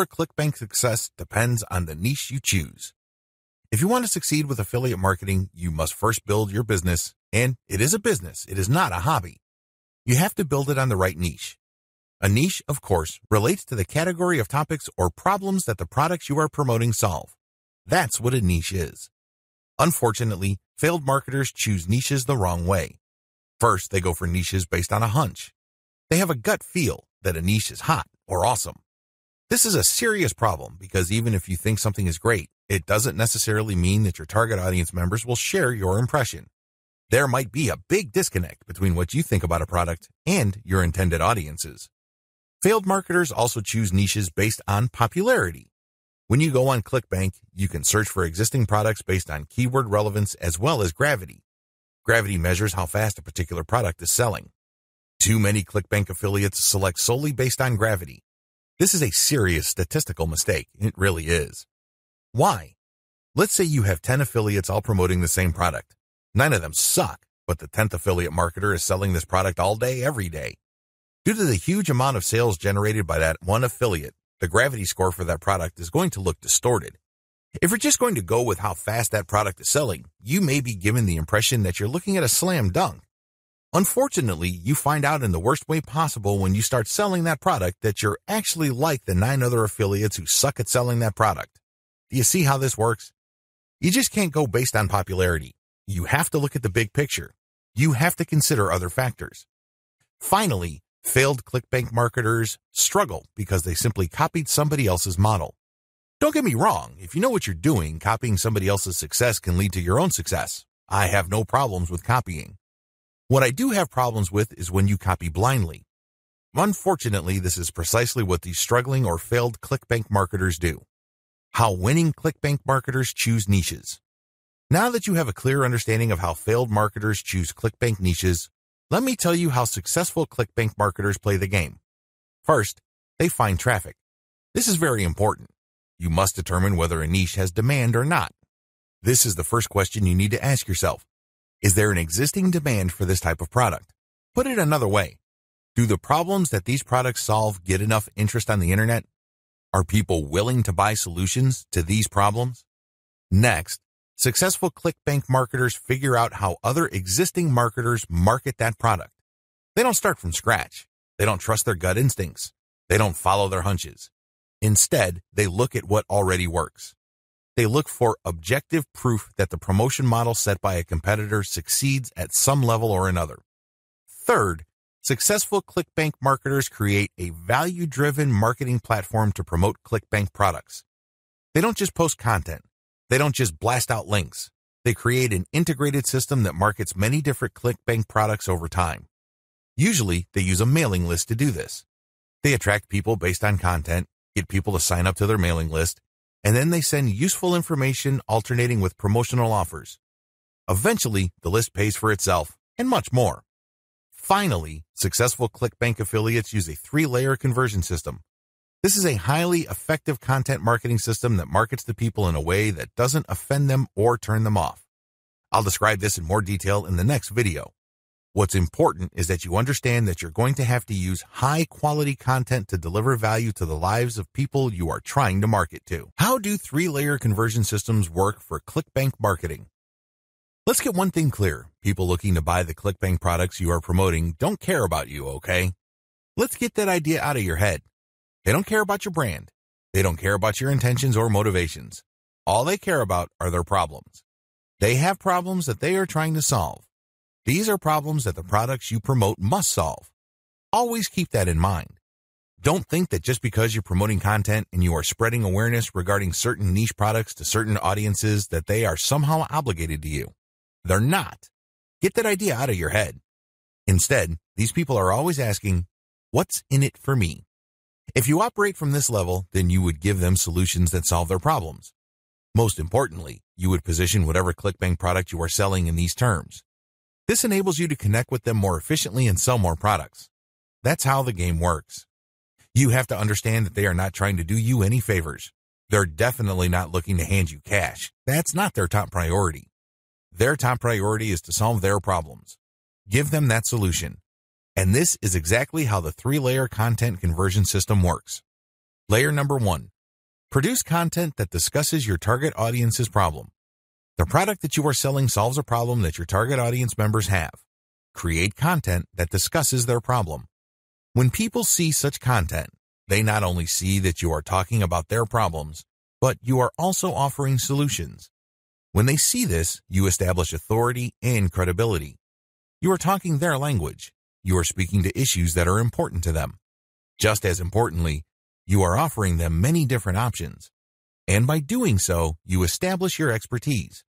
Your ClickBank success depends on the niche you choose. If you want to succeed with affiliate marketing, you must first build your business, and it is a business, it is not a hobby. You have to build it on the right niche. A niche, of course, relates to the category of topics or problems that the products you are promoting solve. That's what a niche is. Unfortunately, failed marketers choose niches the wrong way. First, they go for niches based on a hunch. They have a gut feel that a niche is hot or awesome. This is a serious problem because even if you think something is great, it doesn't necessarily mean that your target audience members will share your impression. There might be a big disconnect between what you think about a product and your intended audiences. Failed marketers also choose niches based on popularity. When you go on ClickBank, you can search for existing products based on keyword relevance as well as gravity. Gravity measures how fast a particular product is selling. Too many ClickBank affiliates select solely based on gravity. This is a serious statistical mistake. It really is. Why? Let's say you have 10 affiliates all promoting the same product. Nine of them suck, but the 10th affiliate marketer is selling this product all day, every day. Due to the huge amount of sales generated by that one affiliate, the gravity score for that product is going to look distorted. If you're just going to go with how fast that product is selling, you may be given the impression that you're looking at a slam dunk. Unfortunately, you find out in the worst way possible when you start selling that product that you're actually like the nine other affiliates who suck at selling that product. Do you see how this works? You just can't go based on popularity. You have to look at the big picture. You have to consider other factors. Finally, failed ClickBank marketers struggle because they simply copied somebody else's model. Don't get me wrong, if you know what you're doing, copying somebody else's success can lead to your own success. I have no problems with copying. What I do have problems with is when you copy blindly. Unfortunately, this is precisely what these struggling or failed ClickBank marketers do. How winning ClickBank marketers choose niches. Now that you have a clear understanding of how failed marketers choose ClickBank niches, let me tell you how successful ClickBank marketers play the game. First, they find traffic. This is very important. You must determine whether a niche has demand or not. This is the first question you need to ask yourself. Is there an existing demand for this type of product? Put it another way. Do the problems that these products solve get enough interest on the internet are people willing to buy solutions to these problems? Next, successful ClickBank marketers figure out how other existing marketers market that product. They don't start from scratch. They don't trust their gut instincts. They don't follow their hunches. Instead, they look at what already works. They look for objective proof that the promotion model set by a competitor succeeds at some level or another. Third, Successful ClickBank marketers create a value driven marketing platform to promote ClickBank products. They don't just post content, they don't just blast out links. They create an integrated system that markets many different ClickBank products over time. Usually, they use a mailing list to do this. They attract people based on content, get people to sign up to their mailing list, and then they send useful information alternating with promotional offers. Eventually, the list pays for itself and much more. Finally, successful ClickBank affiliates use a three-layer conversion system. This is a highly effective content marketing system that markets to people in a way that doesn't offend them or turn them off. I'll describe this in more detail in the next video. What's important is that you understand that you're going to have to use high quality content to deliver value to the lives of people you are trying to market to. How do three layer conversion systems work for ClickBank marketing? Let's get one thing clear. People looking to buy the ClickBank products you are promoting don't care about you, okay? Let's get that idea out of your head. They don't care about your brand. They don't care about your intentions or motivations. All they care about are their problems. They have problems that they are trying to solve. These are problems that the products you promote must solve. Always keep that in mind. Don't think that just because you're promoting content and you are spreading awareness regarding certain niche products to certain audiences that they are somehow obligated to you. They're not. Get that idea out of your head. Instead, these people are always asking, what's in it for me? If you operate from this level, then you would give them solutions that solve their problems. Most importantly, you would position whatever ClickBank product you are selling in these terms. This enables you to connect with them more efficiently and sell more products. That's how the game works. You have to understand that they are not trying to do you any favors. They're definitely not looking to hand you cash. That's not their top priority. Their top priority is to solve their problems. Give them that solution. And this is exactly how the three layer content conversion system works. Layer number one, produce content that discusses your target audience's problem. The product that you are selling solves a problem that your target audience members have. Create content that discusses their problem. When people see such content, they not only see that you are talking about their problems, but you are also offering solutions. When they see this, you establish authority and credibility. You are talking their language. You are speaking to issues that are important to them. Just as importantly, you are offering them many different options. And by doing so, you establish your expertise.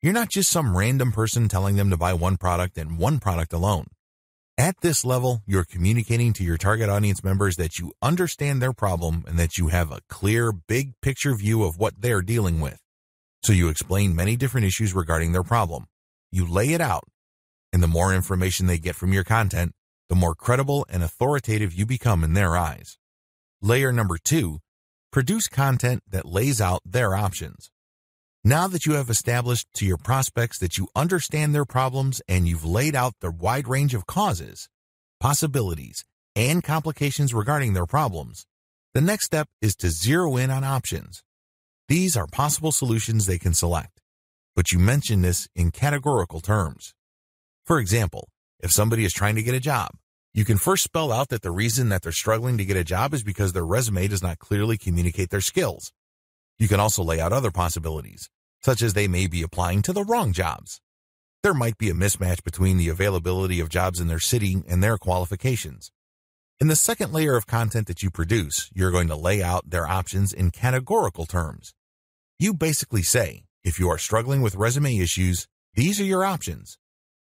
You're not just some random person telling them to buy one product and one product alone. At this level, you're communicating to your target audience members that you understand their problem and that you have a clear, big picture view of what they're dealing with. So you explain many different issues regarding their problem. You lay it out. And the more information they get from your content, the more credible and authoritative you become in their eyes. Layer number two, produce content that lays out their options. Now that you have established to your prospects that you understand their problems and you've laid out the wide range of causes, possibilities, and complications regarding their problems, the next step is to zero in on options. These are possible solutions they can select, but you mention this in categorical terms. For example, if somebody is trying to get a job, you can first spell out that the reason that they're struggling to get a job is because their resume does not clearly communicate their skills. You can also lay out other possibilities, such as they may be applying to the wrong jobs. There might be a mismatch between the availability of jobs in their city and their qualifications. In the second layer of content that you produce, you're going to lay out their options in categorical terms. You basically say, if you are struggling with resume issues, these are your options.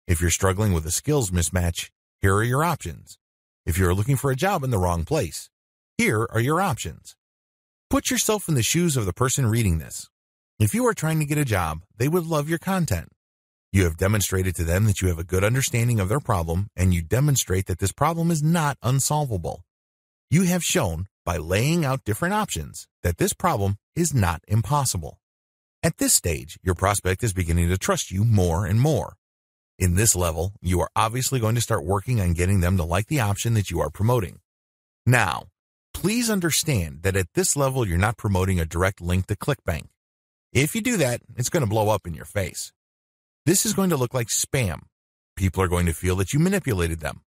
If you're struggling with a skills mismatch, here are your options. If you're looking for a job in the wrong place, here are your options. Put yourself in the shoes of the person reading this. If you are trying to get a job, they would love your content. You have demonstrated to them that you have a good understanding of their problem and you demonstrate that this problem is not unsolvable. You have shown by laying out different options that this problem is not impossible. At this stage, your prospect is beginning to trust you more and more. In this level, you are obviously going to start working on getting them to like the option that you are promoting. Now, please understand that at this level, you're not promoting a direct link to ClickBank. If you do that, it's going to blow up in your face. This is going to look like spam. People are going to feel that you manipulated them.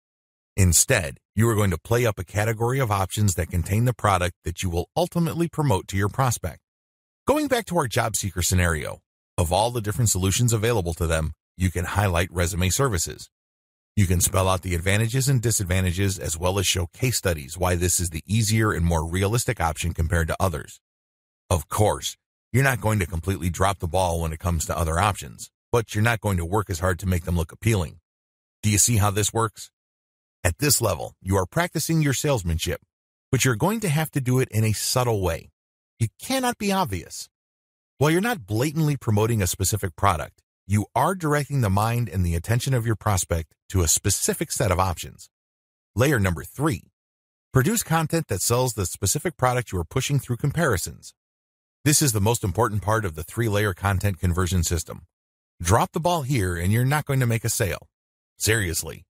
Instead, you are going to play up a category of options that contain the product that you will ultimately promote to your prospect. Going back to our job seeker scenario, of all the different solutions available to them, you can highlight resume services. You can spell out the advantages and disadvantages as well as show case studies why this is the easier and more realistic option compared to others. Of course, you're not going to completely drop the ball when it comes to other options, but you're not going to work as hard to make them look appealing. Do you see how this works? At this level, you are practicing your salesmanship, but you're going to have to do it in a subtle way. You cannot be obvious. While you're not blatantly promoting a specific product, you are directing the mind and the attention of your prospect to a specific set of options. Layer number three, produce content that sells the specific product you are pushing through comparisons. This is the most important part of the three-layer content conversion system. Drop the ball here and you're not going to make a sale. Seriously,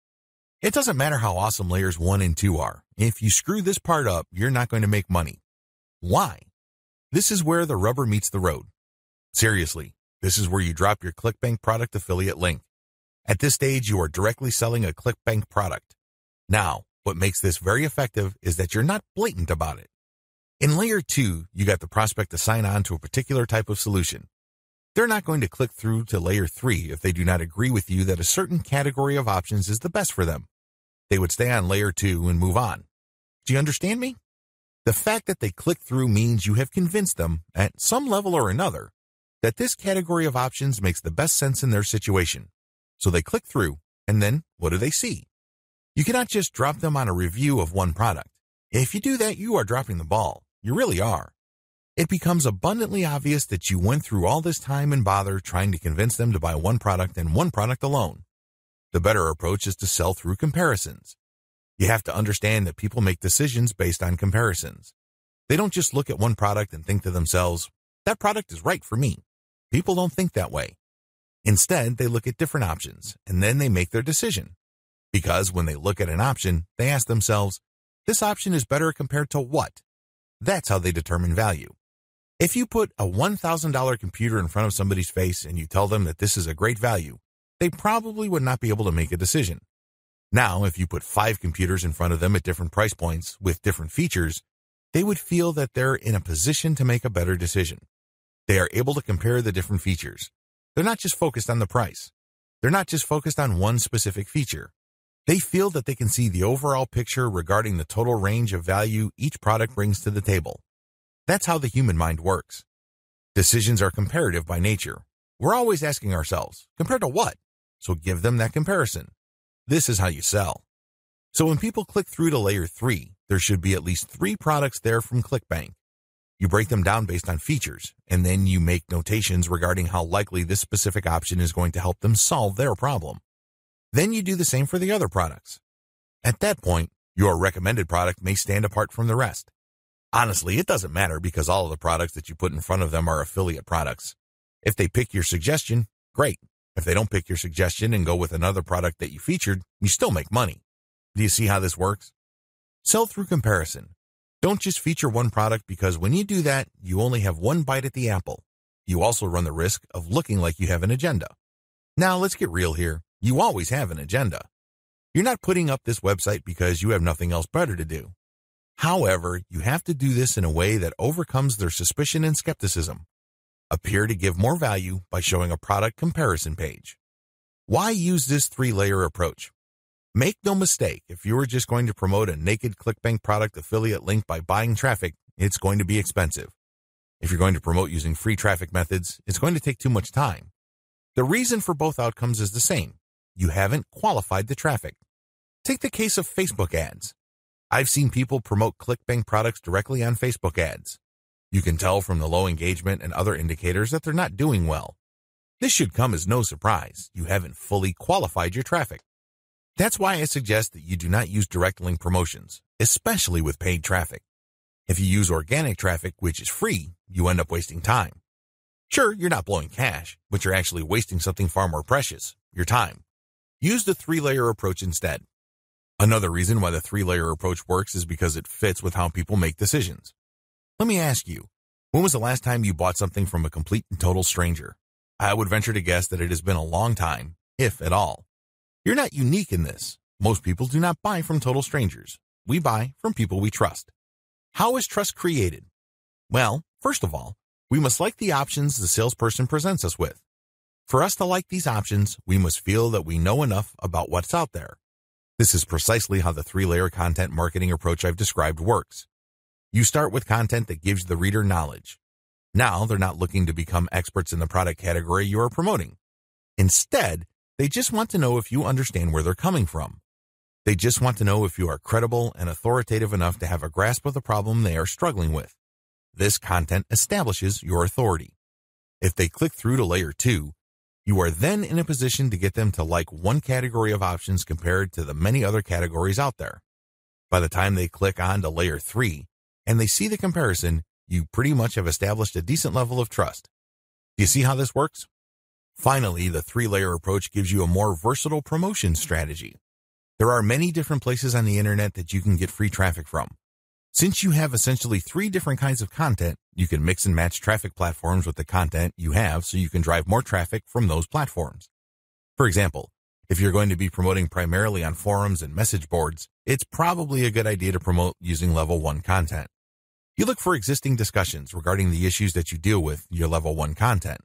it doesn't matter how awesome layers 1 and 2 are. If you screw this part up, you're not going to make money. Why? This is where the rubber meets the road. Seriously, this is where you drop your ClickBank product affiliate link. At this stage, you are directly selling a ClickBank product. Now, what makes this very effective is that you're not blatant about it. In layer 2, you got the prospect to sign on to a particular type of solution. They're not going to click through to layer 3 if they do not agree with you that a certain category of options is the best for them. They would stay on layer 2 and move on. Do you understand me? The fact that they click through means you have convinced them, at some level or another, that this category of options makes the best sense in their situation. So they click through, and then what do they see? You cannot just drop them on a review of one product. If you do that, you are dropping the ball. You really are it becomes abundantly obvious that you went through all this time and bother trying to convince them to buy one product and one product alone. The better approach is to sell through comparisons. You have to understand that people make decisions based on comparisons. They don't just look at one product and think to themselves, that product is right for me. People don't think that way. Instead, they look at different options and then they make their decision. Because when they look at an option, they ask themselves, this option is better compared to what? That's how they determine value. If you put a $1,000 computer in front of somebody's face and you tell them that this is a great value, they probably would not be able to make a decision. Now, if you put five computers in front of them at different price points with different features, they would feel that they're in a position to make a better decision. They are able to compare the different features. They're not just focused on the price. They're not just focused on one specific feature. They feel that they can see the overall picture regarding the total range of value each product brings to the table. That's how the human mind works. Decisions are comparative by nature. We're always asking ourselves, compared to what? So give them that comparison. This is how you sell. So when people click through to layer three, there should be at least three products there from ClickBank. You break them down based on features, and then you make notations regarding how likely this specific option is going to help them solve their problem. Then you do the same for the other products. At that point, your recommended product may stand apart from the rest. Honestly, it doesn't matter because all of the products that you put in front of them are affiliate products. If they pick your suggestion, great. If they don't pick your suggestion and go with another product that you featured, you still make money. Do you see how this works? Sell through comparison. Don't just feature one product because when you do that, you only have one bite at the apple. You also run the risk of looking like you have an agenda. Now let's get real here. You always have an agenda. You're not putting up this website because you have nothing else better to do. However, you have to do this in a way that overcomes their suspicion and skepticism. Appear to give more value by showing a product comparison page. Why use this three-layer approach? Make no mistake, if you are just going to promote a naked ClickBank product affiliate link by buying traffic, it's going to be expensive. If you're going to promote using free traffic methods, it's going to take too much time. The reason for both outcomes is the same. You haven't qualified the traffic. Take the case of Facebook ads. I've seen people promote ClickBank products directly on Facebook ads. You can tell from the low engagement and other indicators that they're not doing well. This should come as no surprise. You haven't fully qualified your traffic. That's why I suggest that you do not use direct link promotions, especially with paid traffic. If you use organic traffic, which is free, you end up wasting time. Sure, you're not blowing cash, but you're actually wasting something far more precious, your time. Use the three-layer approach instead. Another reason why the three-layer approach works is because it fits with how people make decisions. Let me ask you, when was the last time you bought something from a complete and total stranger? I would venture to guess that it has been a long time, if at all. You're not unique in this. Most people do not buy from total strangers. We buy from people we trust. How is trust created? Well, first of all, we must like the options the salesperson presents us with. For us to like these options, we must feel that we know enough about what's out there. This is precisely how the three-layer content marketing approach I've described works. You start with content that gives the reader knowledge. Now they're not looking to become experts in the product category you are promoting. Instead, they just want to know if you understand where they're coming from. They just want to know if you are credible and authoritative enough to have a grasp of the problem they are struggling with. This content establishes your authority. If they click through to layer 2, you are then in a position to get them to like one category of options compared to the many other categories out there. By the time they click on to layer 3 and they see the comparison, you pretty much have established a decent level of trust. Do you see how this works? Finally, the three-layer approach gives you a more versatile promotion strategy. There are many different places on the internet that you can get free traffic from. Since you have essentially three different kinds of content, you can mix and match traffic platforms with the content you have so you can drive more traffic from those platforms. For example, if you're going to be promoting primarily on forums and message boards, it's probably a good idea to promote using level 1 content. You look for existing discussions regarding the issues that you deal with your level 1 content.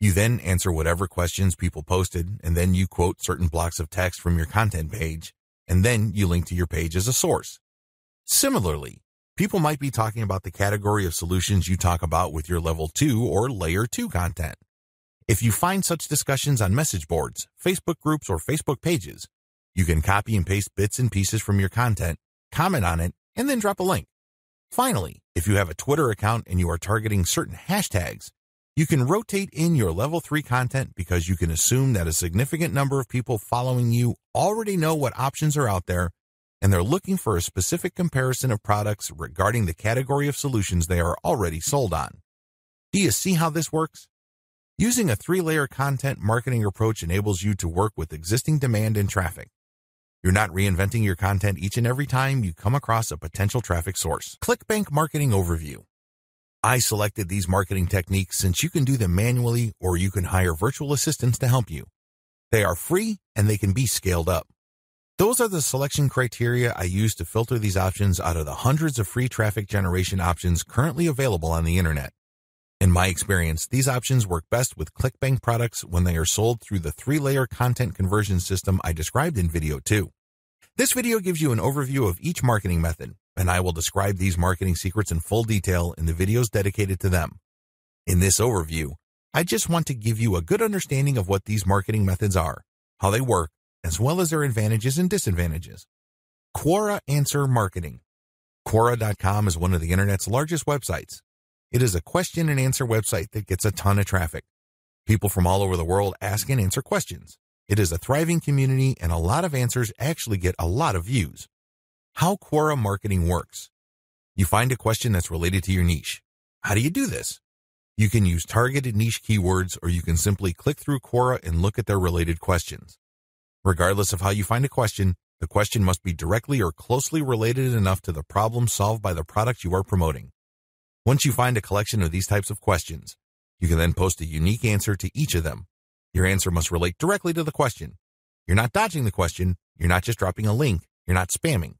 You then answer whatever questions people posted, and then you quote certain blocks of text from your content page, and then you link to your page as a source. Similarly, people might be talking about the category of solutions you talk about with your level 2 or layer 2 content. If you find such discussions on message boards, Facebook groups, or Facebook pages, you can copy and paste bits and pieces from your content, comment on it, and then drop a link. Finally, if you have a Twitter account and you are targeting certain hashtags, you can rotate in your level 3 content because you can assume that a significant number of people following you already know what options are out there and they're looking for a specific comparison of products regarding the category of solutions they are already sold on. Do you see how this works? Using a three-layer content marketing approach enables you to work with existing demand and traffic. You're not reinventing your content each and every time you come across a potential traffic source. ClickBank Marketing Overview. I selected these marketing techniques since you can do them manually or you can hire virtual assistants to help you. They are free and they can be scaled up. Those are the selection criteria I use to filter these options out of the hundreds of free traffic generation options currently available on the internet. In my experience, these options work best with ClickBank products when they are sold through the three-layer content conversion system I described in video 2. This video gives you an overview of each marketing method, and I will describe these marketing secrets in full detail in the videos dedicated to them. In this overview, I just want to give you a good understanding of what these marketing methods are, how they work, as well as their advantages and disadvantages. Quora Answer Marketing. Quora.com is one of the internet's largest websites. It is a question and answer website that gets a ton of traffic. People from all over the world ask and answer questions. It is a thriving community and a lot of answers actually get a lot of views. How Quora marketing works. You find a question that's related to your niche. How do you do this? You can use targeted niche keywords or you can simply click through Quora and look at their related questions. Regardless of how you find a question, the question must be directly or closely related enough to the problem solved by the product you are promoting. Once you find a collection of these types of questions, you can then post a unique answer to each of them your answer must relate directly to the question. You're not dodging the question. You're not just dropping a link. You're not spamming.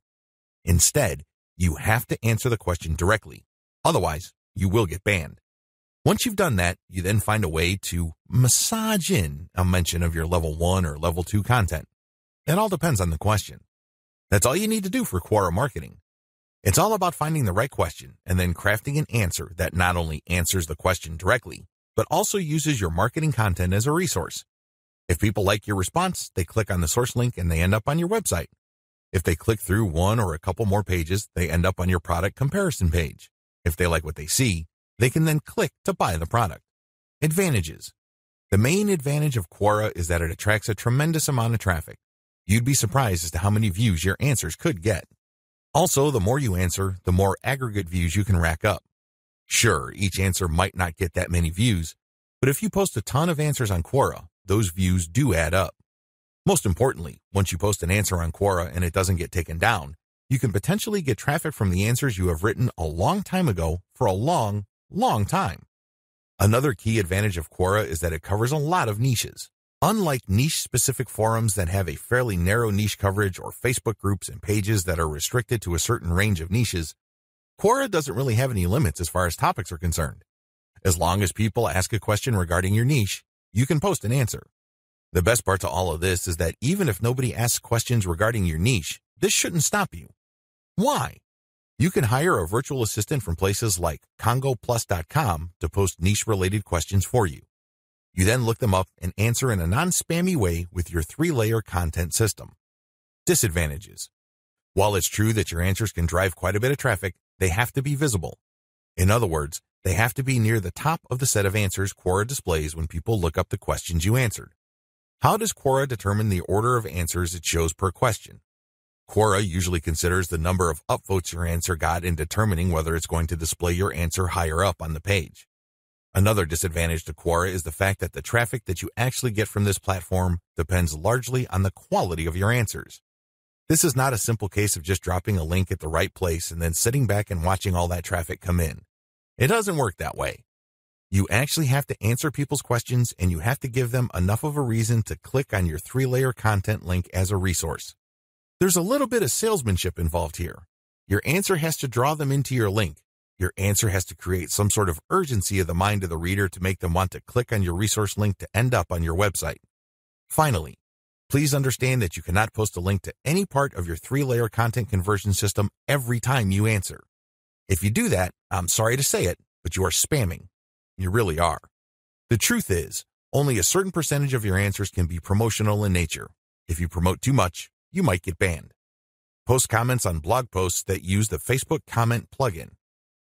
Instead, you have to answer the question directly. Otherwise, you will get banned. Once you've done that, you then find a way to massage in a mention of your level one or level two content. It all depends on the question. That's all you need to do for Quora marketing. It's all about finding the right question and then crafting an answer that not only answers the question directly, but also uses your marketing content as a resource. If people like your response, they click on the source link and they end up on your website. If they click through one or a couple more pages, they end up on your product comparison page. If they like what they see, they can then click to buy the product. Advantages. The main advantage of Quora is that it attracts a tremendous amount of traffic. You'd be surprised as to how many views your answers could get. Also, the more you answer, the more aggregate views you can rack up. Sure, each answer might not get that many views, but if you post a ton of answers on Quora, those views do add up. Most importantly, once you post an answer on Quora and it doesn't get taken down, you can potentially get traffic from the answers you have written a long time ago for a long, long time. Another key advantage of Quora is that it covers a lot of niches. Unlike niche specific forums that have a fairly narrow niche coverage or Facebook groups and pages that are restricted to a certain range of niches, Quora doesn't really have any limits as far as topics are concerned. As long as people ask a question regarding your niche, you can post an answer. The best part to all of this is that even if nobody asks questions regarding your niche, this shouldn't stop you. Why? You can hire a virtual assistant from places like congoplus.com to post niche related questions for you. You then look them up and answer in a non spammy way with your three layer content system. Disadvantages. While it's true that your answers can drive quite a bit of traffic, they have to be visible. In other words, they have to be near the top of the set of answers Quora displays when people look up the questions you answered. How does Quora determine the order of answers it shows per question? Quora usually considers the number of upvotes your answer got in determining whether it's going to display your answer higher up on the page. Another disadvantage to Quora is the fact that the traffic that you actually get from this platform depends largely on the quality of your answers. This is not a simple case of just dropping a link at the right place and then sitting back and watching all that traffic come in. It doesn't work that way. You actually have to answer people's questions and you have to give them enough of a reason to click on your three layer content link as a resource. There's a little bit of salesmanship involved here. Your answer has to draw them into your link. Your answer has to create some sort of urgency of the mind of the reader to make them want to click on your resource link to end up on your website. Finally, Please understand that you cannot post a link to any part of your three-layer content conversion system every time you answer. If you do that, I'm sorry to say it, but you are spamming. You really are. The truth is, only a certain percentage of your answers can be promotional in nature. If you promote too much, you might get banned. Post comments on blog posts that use the Facebook comment plugin.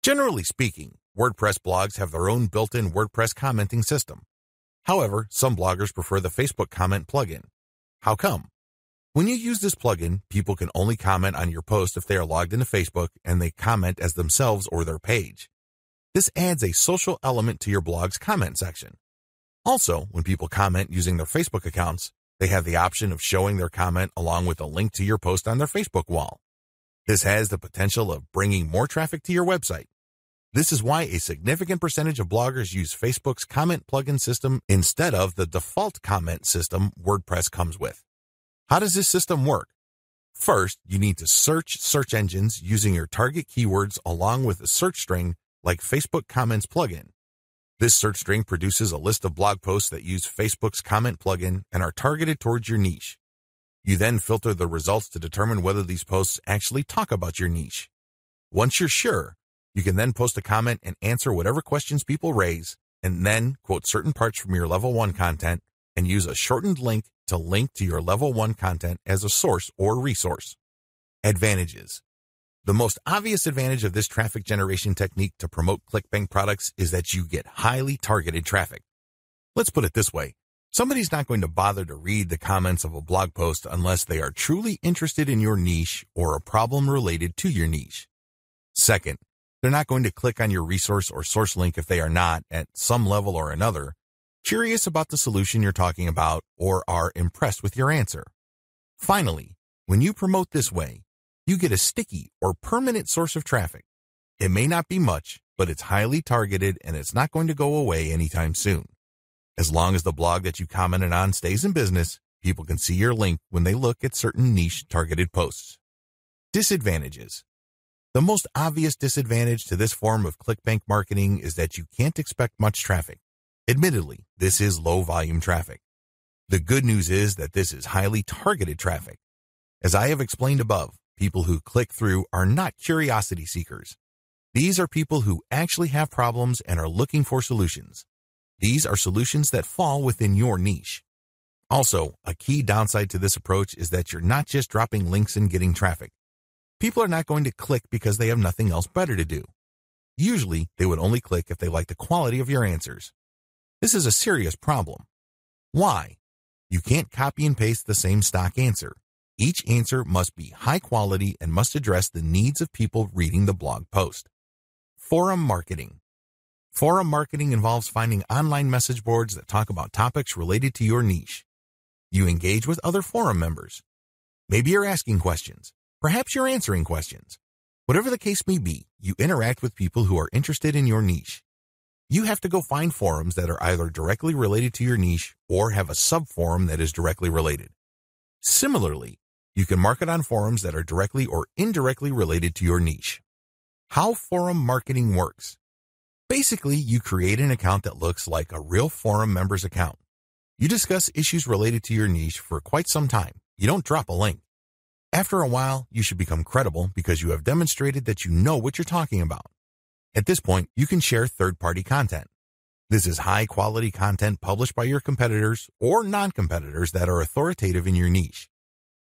Generally speaking, WordPress blogs have their own built-in WordPress commenting system. However, some bloggers prefer the Facebook comment plugin. How come? When you use this plugin, people can only comment on your post if they are logged into Facebook and they comment as themselves or their page. This adds a social element to your blog's comment section. Also, when people comment using their Facebook accounts, They have the option of showing their comment along with a link to your post on their Facebook wall. This has the potential of bringing more traffic to your website. This is why a significant percentage of bloggers use Facebook's comment plugin system instead of the default comment system WordPress comes with. How does this system work? First, you need to search search engines using your target keywords along with a search string like Facebook Comments plugin. This search string produces a list of blog posts that use Facebook's comment plugin and are targeted towards your niche. You then filter the results to determine whether these posts actually talk about your niche. Once you're sure, you can then post a comment and answer whatever questions people raise, and then quote certain parts from your level one content and use a shortened link to link to your level one content as a source or resource. Advantages. The most obvious advantage of this traffic generation technique to promote ClickBank products is that you get highly targeted traffic. Let's put it this way. Somebody's not going to bother to read the comments of a blog post unless they are truly interested in your niche or a problem related to your niche. Second, they're not going to click on your resource or source link if they are not, at some level or another, curious about the solution you're talking about or are impressed with your answer. Finally, when you promote this way, you get a sticky or permanent source of traffic. It may not be much, but it's highly targeted and it's not going to go away anytime soon. As long as the blog that you commented on stays in business, people can see your link when they look at certain niche targeted posts. Disadvantages. The most obvious disadvantage to this form of ClickBank marketing is that you can't expect much traffic. Admittedly, this is low volume traffic. The good news is that this is highly targeted traffic. As I have explained above, people who click through are not curiosity seekers. These are people who actually have problems and are looking for solutions. These are solutions that fall within your niche. Also, a key downside to this approach is that you're not just dropping links and getting traffic. People are not going to click because they have nothing else better to do. Usually, they would only click if they like the quality of your answers. This is a serious problem. Why? You can't copy and paste the same stock answer. Each answer must be high quality and must address the needs of people reading the blog post. Forum marketing. Forum marketing involves finding online message boards that talk about topics related to your niche. You engage with other forum members. Maybe you're asking questions. Perhaps you're answering questions. Whatever the case may be, you interact with people who are interested in your niche. You have to go find forums that are either directly related to your niche or have a subforum that is directly related. Similarly, you can market on forums that are directly or indirectly related to your niche. How forum marketing works. Basically, you create an account that looks like a real forum member's account. You discuss issues related to your niche for quite some time. You don't drop a link. After a while, you should become credible because you have demonstrated that you know what you're talking about. At this point, you can share third-party content. This is high-quality content published by your competitors or non-competitors that are authoritative in your niche.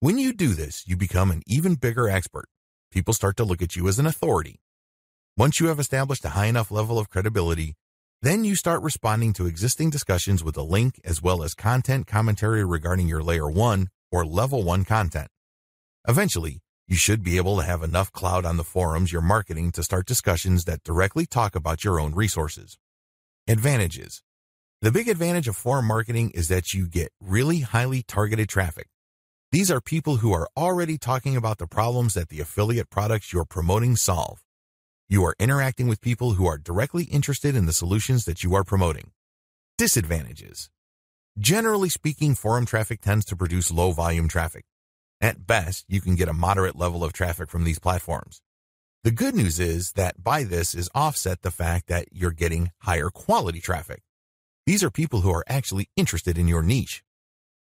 When you do this, you become an even bigger expert. People start to look at you as an authority. Once you have established a high enough level of credibility, then you start responding to existing discussions with a link as well as content commentary regarding your layer 1 or level 1 content. Eventually, you should be able to have enough cloud on the forums you're marketing to start discussions that directly talk about your own resources. Advantages. The big advantage of forum marketing is that you get really highly targeted traffic. These are people who are already talking about the problems that the affiliate products you're promoting solve. You are interacting with people who are directly interested in the solutions that you are promoting. Disadvantages. Generally speaking, forum traffic tends to produce low volume traffic. At best, you can get a moderate level of traffic from these platforms. The good news is that by this is offset the fact that you're getting higher quality traffic. These are people who are actually interested in your niche.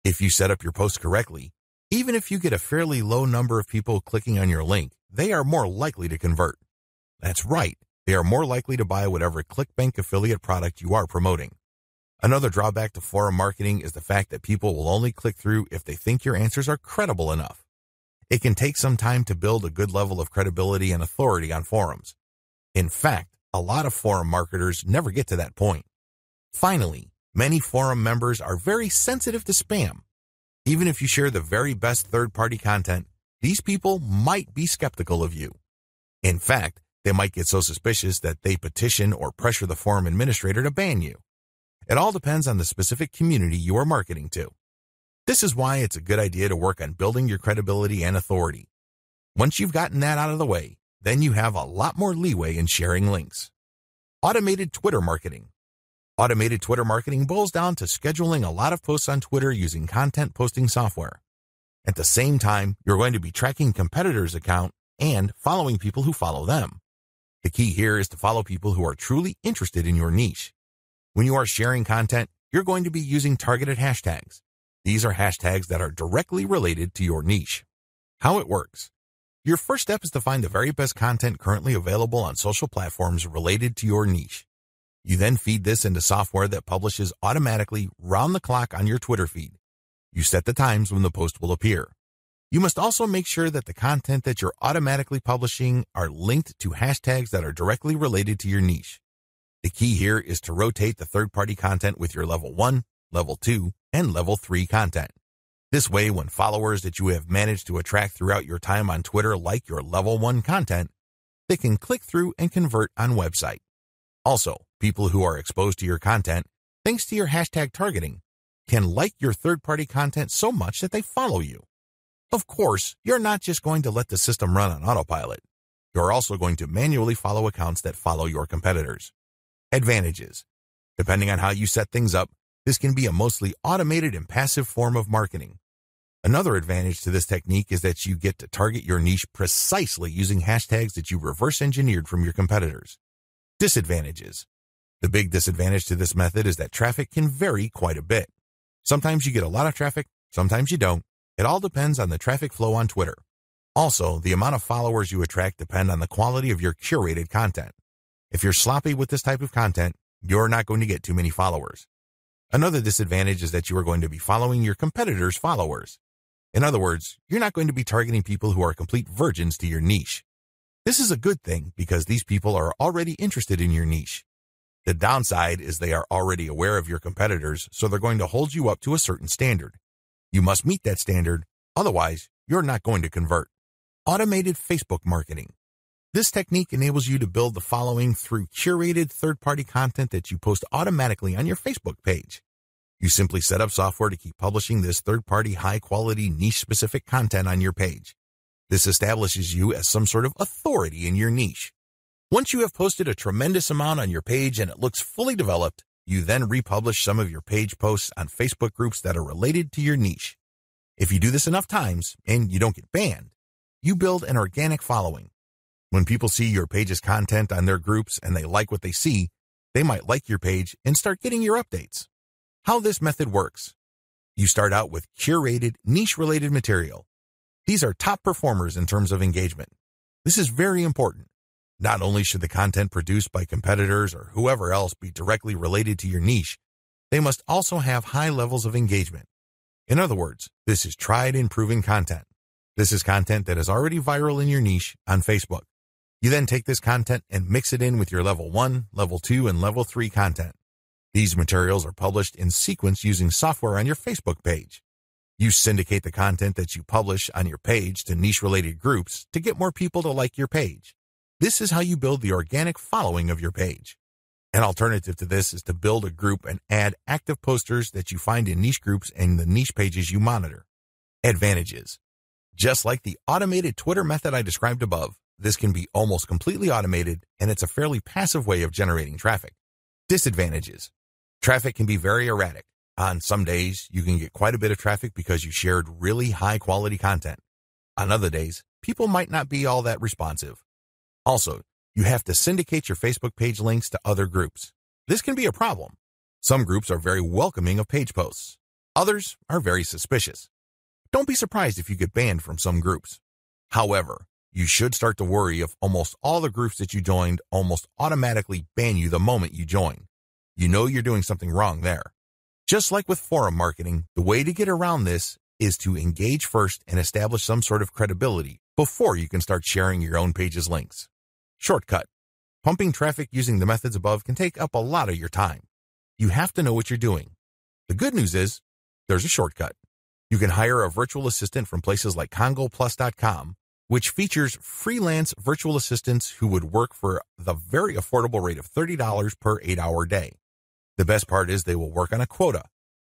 If you set up your post correctly, even if you get a fairly low number of people clicking on your link, they are more likely to convert. That's right. They are more likely to buy whatever ClickBank affiliate product you are promoting. Another drawback to forum marketing is the fact that people will only click through if they think your answers are credible enough. It can take some time to build a good level of credibility and authority on forums. In fact, a lot of forum marketers never get to that point. Finally, many forum members are very sensitive to spam. Even if you share the very best third-party content, these people might be skeptical of you. In fact, they might get so suspicious that they petition or pressure the forum administrator to ban you. It all depends on the specific community you are marketing to. This is why it's a good idea to work on building your credibility and authority. Once you've gotten that out of the way, then you have a lot more leeway in sharing links. Automated Twitter marketing. Automated Twitter marketing boils down to scheduling a lot of posts on Twitter using content posting software. At the same time, you're going to be tracking competitors' account and following people who follow them. The key here is to follow people who are truly interested in your niche. When you are sharing content, you're going to be using targeted hashtags. These are hashtags that are directly related to your niche. How it works. Your first step is to find the very best content currently available on social platforms related to your niche. You then feed this into software that publishes automatically round the clock on your Twitter feed. You set the times when the post will appear. You must also make sure that the content that you're automatically publishing are linked to hashtags that are directly related to your niche. The key here is to rotate the third-party content with your level 1, level 2, and level 3 content. This way, when followers that you have managed to attract throughout your time on Twitter like your level 1 content, they can click through and convert on website. Also, people who are exposed to your content, thanks to your hashtag targeting, can like your third-party content so much that they follow you. Of course, you're not just going to let the system run on autopilot. You're also going to manually follow accounts that follow your competitors. Advantages. Depending on how you set things up, this can be a mostly automated and passive form of marketing. Another advantage to this technique is that you get to target your niche precisely using hashtags that you reverse engineered from your competitors. Disadvantages. The big disadvantage to this method is that traffic can vary quite a bit. Sometimes you get a lot of traffic, sometimes you don't, it all depends on the traffic flow on Twitter. Also, the amount of followers you attract depend on the quality of your curated content. If you're sloppy with this type of content, you're not going to get too many followers. Another disadvantage is that you are going to be following your competitors' followers. In other words, you're not going to be targeting people who are complete virgins to your niche. This is a good thing because these people are already interested in your niche. The downside is they are already aware of your competitors, so they're going to hold you up to a certain standard. You must meet that standard, otherwise, you're not going to convert. Automated Facebook marketing. This technique enables you to build the following through curated third-party content that you post automatically on your Facebook page. You simply set up software to keep publishing this third-party high-quality niche-specific content on your page. This establishes you as some sort of authority in your niche. Once you have posted a tremendous amount on your page and it looks fully developed, you then republish some of your page posts on Facebook groups that are related to your niche. If you do this enough times and you don't get banned, you build an organic following. When people see your page's content on their groups and they like what they see, they might like your page and start getting your updates. How this method works. You start out with curated, niche-related material. These are top performers in terms of engagement. This is very important. Not only should the content produced by competitors or whoever else be directly related to your niche, they must also have high levels of engagement. In other words, this is tried and proven content. This is content that is already viral in your niche on Facebook. You then take this content and mix it in with your level 1, level 2, and level 3 content. These materials are published in sequence using software on your Facebook page. You syndicate the content that you publish on your page to niche-related groups to get more people to like your page. This is how you build the organic following of your page. An alternative to this is to build a group and add active posters that you find in niche groups and the niche pages you monitor. Advantages. Just like the automated Twitter method I described above, this can be almost completely automated and it's a fairly passive way of generating traffic. Disadvantages. Traffic can be very erratic. On some days, you can get quite a bit of traffic because you shared really high quality content. On other days, people might not be all that responsive. Also, you have to syndicate your Facebook page links to other groups. This can be a problem. Some groups are very welcoming of page posts. Others are very suspicious. Don't be surprised if you get banned from some groups. However, you should start to worry if almost all the groups that you joined almost automatically ban you the moment you join. You know you're doing something wrong there. Just like with forum marketing, the way to get around this is to engage first and establish some sort of credibility before you can start sharing your own page's links. Shortcut. Pumping traffic using the methods above can take up a lot of your time. You have to know what you're doing. The good news is there's a shortcut. You can hire a virtual assistant from places like congoplus.com, which features freelance virtual assistants who would work for the very affordable rate of $30 per eight hour day. The best part is they will work on a quota.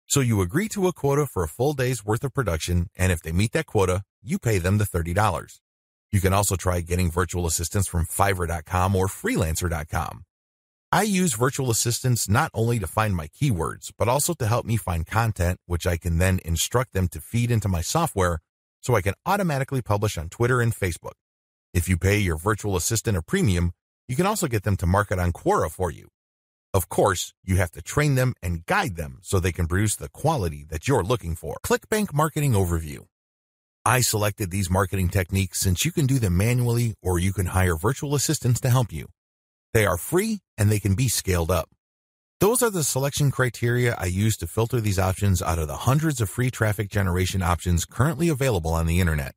So you agree to a quota for a full day's worth of production, and if they meet that quota, you pay them the $30. You can also try getting virtual assistants from Fiverr.com or Freelancer.com. I use virtual assistants not only to find my keywords, but also to help me find content, which I can then instruct them to feed into my software so I can automatically publish on Twitter and Facebook. If you pay your virtual assistant a premium, you can also get them to market on Quora for you. Of course, you have to train them and guide them so they can produce the quality that you're looking for. ClickBank Marketing Overview. I selected these marketing techniques since you can do them manually or you can hire virtual assistants to help you. They are free and they can be scaled up. Those are the selection criteria I use to filter these options out of the hundreds of free traffic generation options currently available on the internet.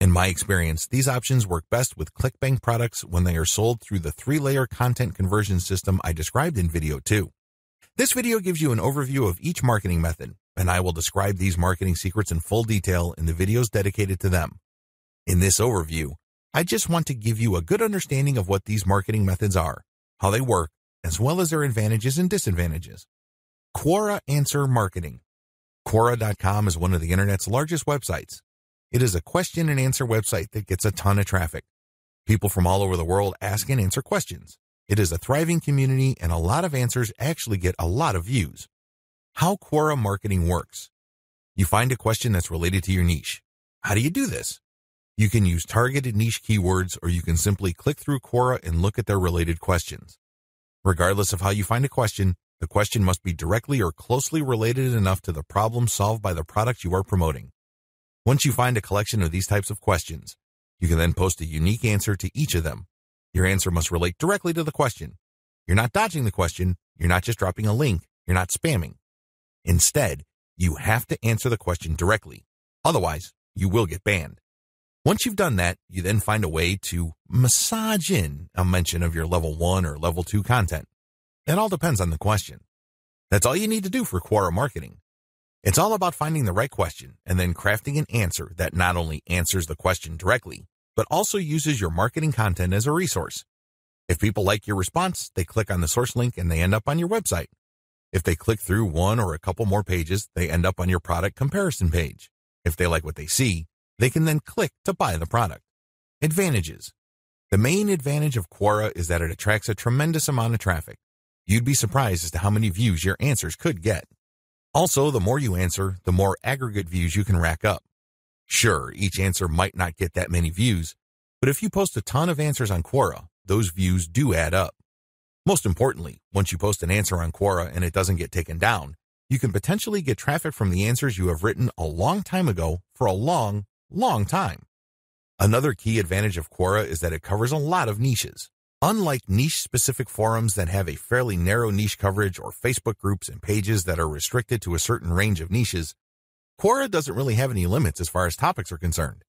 In my experience, these options work best with ClickBank products when they are sold through the three-layer content conversion system I described in video 2. This video gives you an overview of each marketing method, and I will describe these marketing secrets in full detail in the videos dedicated to them. In this overview, I just want to give you a good understanding of what these marketing methods are, how they work, as well as their advantages and disadvantages. Quora Answer Marketing. Quora.com is one of the internet's largest websites. It is a question and answer website that gets a ton of traffic. People from all over the world ask and answer questions. It is a thriving community and a lot of answers actually get a lot of views. How Quora marketing works. You find a question that's related to your niche. How do you do this? You can use targeted niche keywords or you can simply click through Quora and look at their related questions. Regardless of how you find a question, the question must be directly or closely related enough to the problem solved by the product you are promoting. Once you find a collection of these types of questions, you can then post a unique answer to each of them. Your answer must relate directly to the question. You're not dodging the question, you're not just dropping a link, you're not spamming. Instead, you have to answer the question directly. Otherwise, you will get banned. Once you've done that, you then find a way to massage in a mention of your level 1 or level 2 content. It all depends on the question. That's all you need to do for Quora marketing. It's all about finding the right question and then crafting an answer that not only answers the question directly, but also uses your marketing content as a resource. If people like your response, they click on the source link and they end up on your website. If they click through one or a couple more pages, they end up on your product comparison page. If they like what they see, they can then click to buy the product. Advantages. The main advantage of Quora is that it attracts a tremendous amount of traffic. You'd be surprised as to how many views your answers could get. Also, the more you answer, the more aggregate views you can rack up. Sure, each answer might not get that many views, but if you post a ton of answers on Quora, those views do add up. Most importantly, once you post an answer on Quora and it doesn't get taken down, you can potentially get traffic from the answers you have written a long time ago for a long, long time. Another key advantage of Quora is that it covers a lot of niches. Unlike niche-specific forums that have a fairly narrow niche coverage or Facebook groups and pages that are restricted to a certain range of niches, Quora doesn't really have any limits as far as topics are concerned.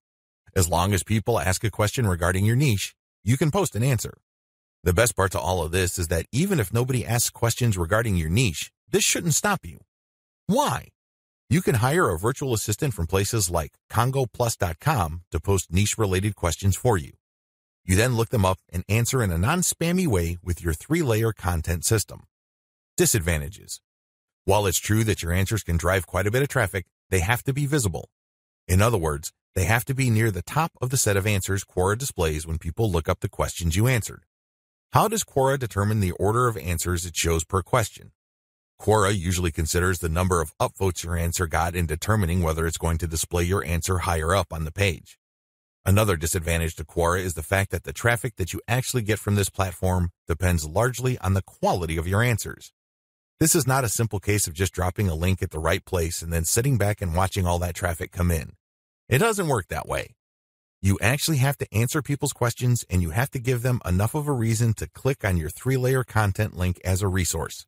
As long as people ask a question regarding your niche, you can post an answer. The best part to all of this is that even if nobody asks questions regarding your niche, this shouldn't stop you. Why? You can hire a virtual assistant from places like congoplus.com to post niche-related questions for you. You then look them up and answer in a non-spammy way with your three-layer content system. Disadvantages. While it's true that your answers can drive quite a bit of traffic, they have to be visible. In other words, they have to be near the top of the set of answers Quora displays when people look up the questions you answered. How does Quora determine the order of answers it shows per question? Quora usually considers the number of upvotes your answer got in determining whether it's going to display your answer higher up on the page. Another disadvantage to Quora is the fact that the traffic that you actually get from this platform depends largely on the quality of your answers. This is not a simple case of just dropping a link at the right place and then sitting back and watching all that traffic come in. It doesn't work that way. You actually have to answer people's questions and you have to give them enough of a reason to click on your three-layer content link as a resource.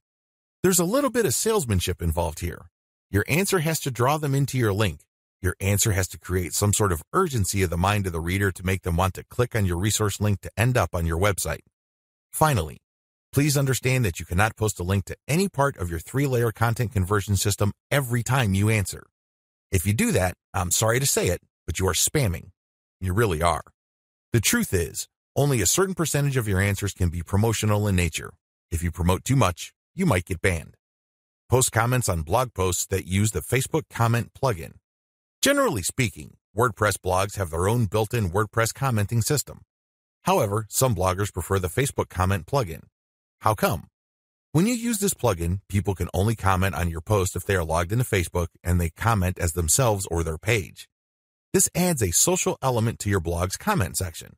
There's a little bit of salesmanship involved here. Your answer has to draw them into your link. Your answer has to create some sort of urgency of the mind of the reader to make them want to click on your resource link to end up on your website. Finally, please understand that you cannot post a link to any part of your three-layer content conversion system every time you answer. If you do that, I'm sorry to say it, but you are spamming. You really are. The truth is, only a certain percentage of your answers can be promotional in nature. If you promote too much, you might get banned. Post comments on blog posts that use the Facebook comment plugin. Generally speaking, WordPress blogs have their own built-in WordPress commenting system. However, some bloggers prefer the Facebook comment plugin. How come? When you use this plugin, people can only comment on your post if they are logged into Facebook and they comment as themselves or their page. This adds a social element to your blog's comment section.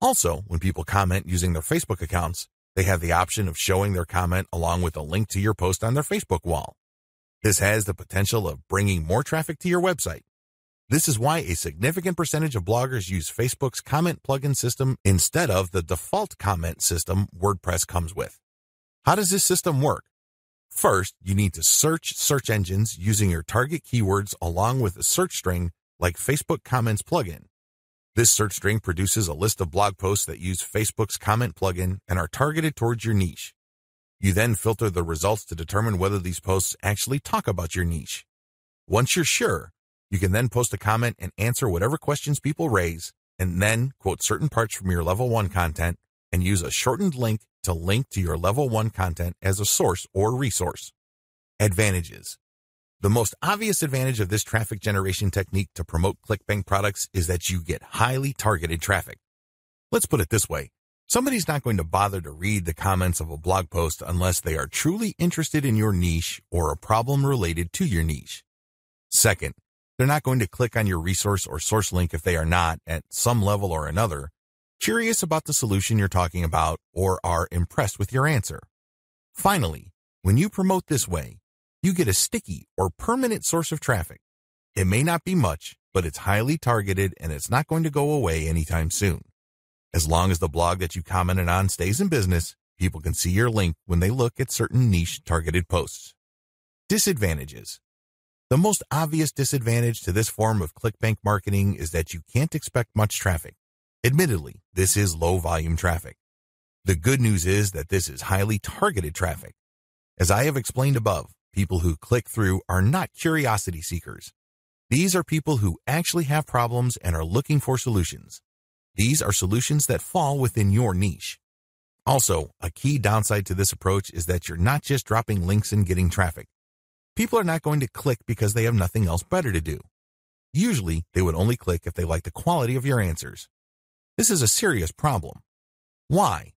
Also, when people comment using their Facebook accounts, they have the option of showing their comment along with a link to your post on their Facebook wall. This has the potential of bringing more traffic to your website. This is why a significant percentage of bloggers use Facebook's comment plugin system instead of the default comment system WordPress comes with. How does this system work? First, you need to search search engines using your target keywords along with a search string like Facebook Comments plugin. This search string produces a list of blog posts that use Facebook's comment plugin and are targeted towards your niche. You then filter the results to determine whether these posts actually talk about your niche. Once you're sure, you can then post a comment and answer whatever questions people raise, and then quote certain parts from your level 1 content and use a shortened link to link to your level 1 content as a source or resource. Advantages the most obvious advantage of this traffic generation technique to promote ClickBank products is that you get highly targeted traffic. Let's put it this way. Somebody's not going to bother to read the comments of a blog post unless they are truly interested in your niche or a problem related to your niche. Second, they're not going to click on your resource or source link if they are not, at some level or another, curious about the solution you're talking about or are impressed with your answer. Finally, when you promote this way, you get a sticky or permanent source of traffic. It may not be much, but it's highly targeted and it's not going to go away anytime soon. As long as the blog that you commented on stays in business, people can see your link when they look at certain niche targeted posts. Disadvantages. The most obvious disadvantage to this form of ClickBank marketing is that you can't expect much traffic. Admittedly, this is low volume traffic. The good news is that this is highly targeted traffic. As I have explained above, People who click through are not curiosity seekers. These are people who actually have problems and are looking for solutions. These are solutions that fall within your niche. Also, a key downside to this approach is that you're not just dropping links and getting traffic. People are not going to click because they have nothing else better to do. Usually, they would only click if they like the quality of your answers. This is a serious problem. Why?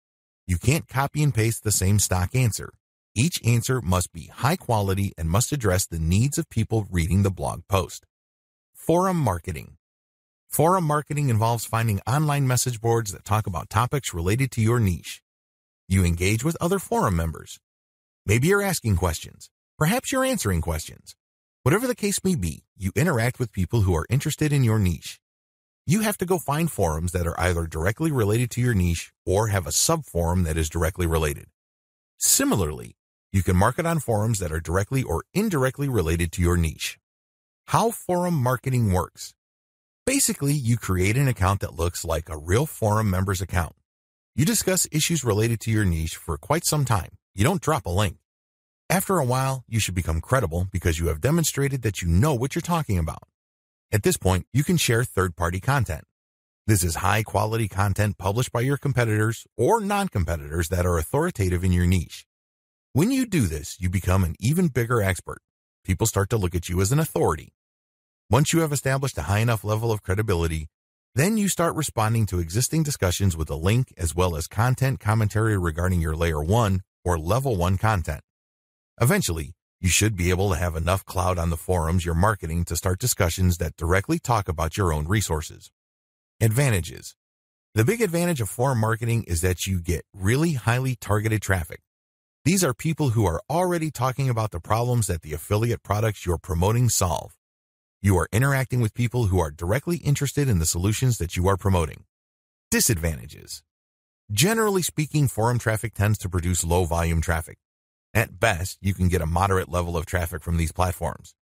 You can't copy and paste the same stock answer. Each answer must be high quality and must address the needs of people reading the blog post. Forum marketing. Forum marketing involves finding online message boards that talk about topics related to your niche. You engage with other forum members. Maybe you're asking questions. Perhaps you're answering questions. Whatever the case may be, you interact with people who are interested in your niche. You have to go find forums that are either directly related to your niche or have a subforum that is directly related. Similarly, you can market on forums that are directly or indirectly related to your niche. How forum marketing works. Basically, you create an account that looks like a real forum member's account. You discuss issues related to your niche for quite some time. You don't drop a link. After a while, you should become credible because you have demonstrated that you know what you're talking about. At this point, you can share third-party content. This is high-quality content published by your competitors or non-competitors that are authoritative in your niche. When you do this, you become an even bigger expert. People start to look at you as an authority. Once you have established a high enough level of credibility, then you start responding to existing discussions with a link as well as content commentary regarding your layer 1 or level 1 content. Eventually, you should be able to have enough cloud on the forums you're marketing to start discussions that directly talk about your own resources. Advantages. The big advantage of forum marketing is that you get really highly targeted traffic. These are people who are already talking about the problems that the affiliate products you're promoting solve. You are interacting with people who are directly interested in the solutions that you are promoting. Disadvantages. Generally speaking, forum traffic tends to produce low volume traffic. At best, you can get a moderate level of traffic from these platforms.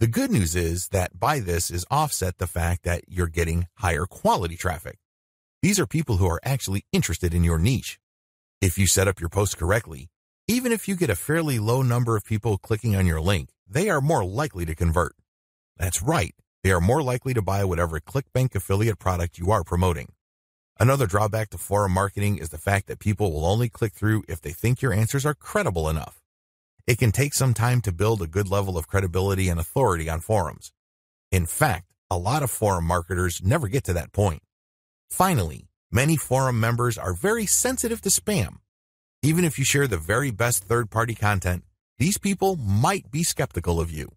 The good news is that by this is offset the fact that you're getting higher quality traffic. These are people who are actually interested in your niche. If you set up your post correctly, even if you get a fairly low number of people clicking on your link, they are more likely to convert. That's right. They are more likely to buy whatever ClickBank affiliate product you are promoting. Another drawback to forum marketing is the fact that people will only click through if they think your answers are credible enough. It can take some time to build a good level of credibility and authority on forums. In fact, a lot of forum marketers never get to that point. Finally, many forum members are very sensitive to spam. Even if you share the very best third-party content, these people might be skeptical of you.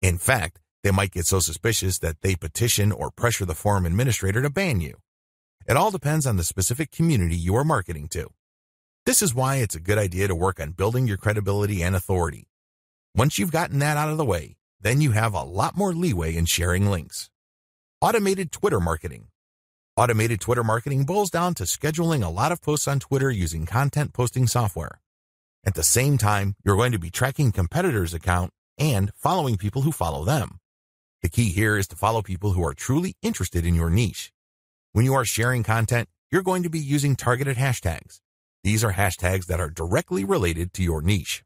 In fact, they might get so suspicious that they petition or pressure the forum administrator to ban you. It all depends on the specific community you are marketing to. This is why it's a good idea to work on building your credibility and authority. Once you've gotten that out of the way, then you have a lot more leeway in sharing links. Automated Twitter marketing. Automated Twitter marketing boils down to scheduling a lot of posts on Twitter using content posting software. At the same time, you're going to be tracking competitors' account and following people who follow them. The key here is to follow people who are truly interested in your niche. When you are sharing content, you're going to be using targeted hashtags. These are hashtags that are directly related to your niche.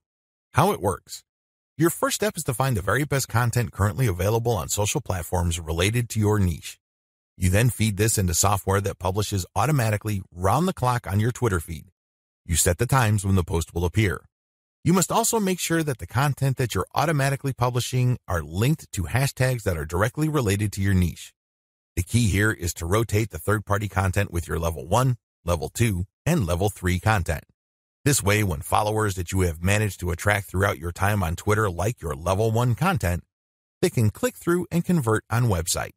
How it works. Your first step is to find the very best content currently available on social platforms related to your niche. You then feed this into software that publishes automatically round the clock on your Twitter feed. You set the times when the post will appear. You must also make sure that the content that you're automatically publishing are linked to hashtags that are directly related to your niche. The key here is to rotate the third-party content with your level 1, level 2, and level 3 content. This way, when followers that you have managed to attract throughout your time on Twitter like your level 1 content, they can click through and convert on website.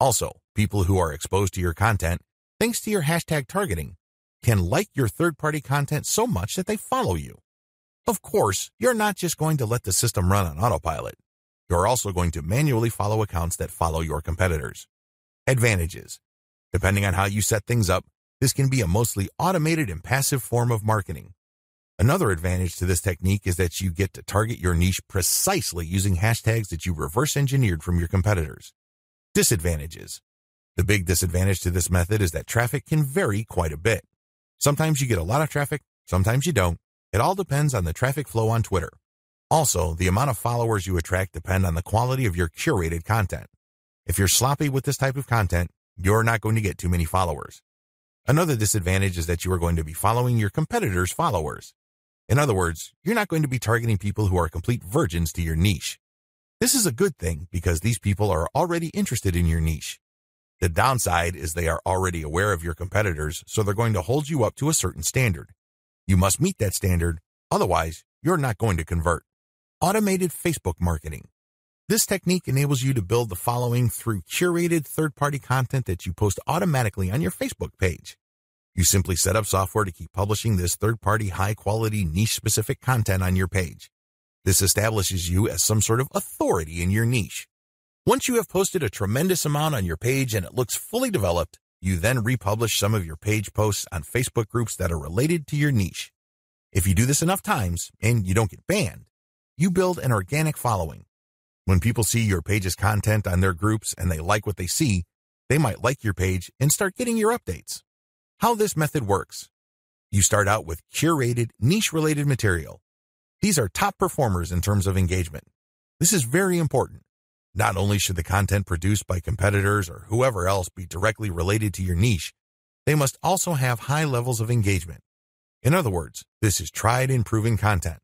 Also, people who are exposed to your content, thanks to your hashtag targeting, can like your third-party content so much that they follow you. Of course, you're not just going to let the system run on autopilot. You're also going to manually follow accounts that follow your competitors. Advantages. Depending on how you set things up, this can be a mostly automated and passive form of marketing. Another advantage to this technique is that you get to target your niche precisely using hashtags that you reverse engineered from your competitors. Disadvantages. The big disadvantage to this method is that traffic can vary quite a bit. Sometimes you get a lot of traffic, sometimes you don't, it all depends on the traffic flow on Twitter. Also, the amount of followers you attract depend on the quality of your curated content. If you're sloppy with this type of content, you're not going to get too many followers. Another disadvantage is that you are going to be following your competitors' followers. In other words, you're not going to be targeting people who are complete virgins to your niche. This is a good thing because these people are already interested in your niche. The downside is they are already aware of your competitors, so they're going to hold you up to a certain standard. You must meet that standard, otherwise, you're not going to convert. Automated Facebook marketing. This technique enables you to build the following through curated third-party content that you post automatically on your Facebook page. You simply set up software to keep publishing this third-party high-quality niche-specific content on your page. This establishes you as some sort of authority in your niche. Once you have posted a tremendous amount on your page and it looks fully developed, you then republish some of your page posts on Facebook groups that are related to your niche. If you do this enough times and you don't get banned, you build an organic following. When people see your page's content on their groups and they like what they see, they might like your page and start getting your updates. How this method works. You start out with curated, niche-related material. These are top performers in terms of engagement. This is very important. Not only should the content produced by competitors or whoever else be directly related to your niche, they must also have high levels of engagement. In other words, this is tried and proven content.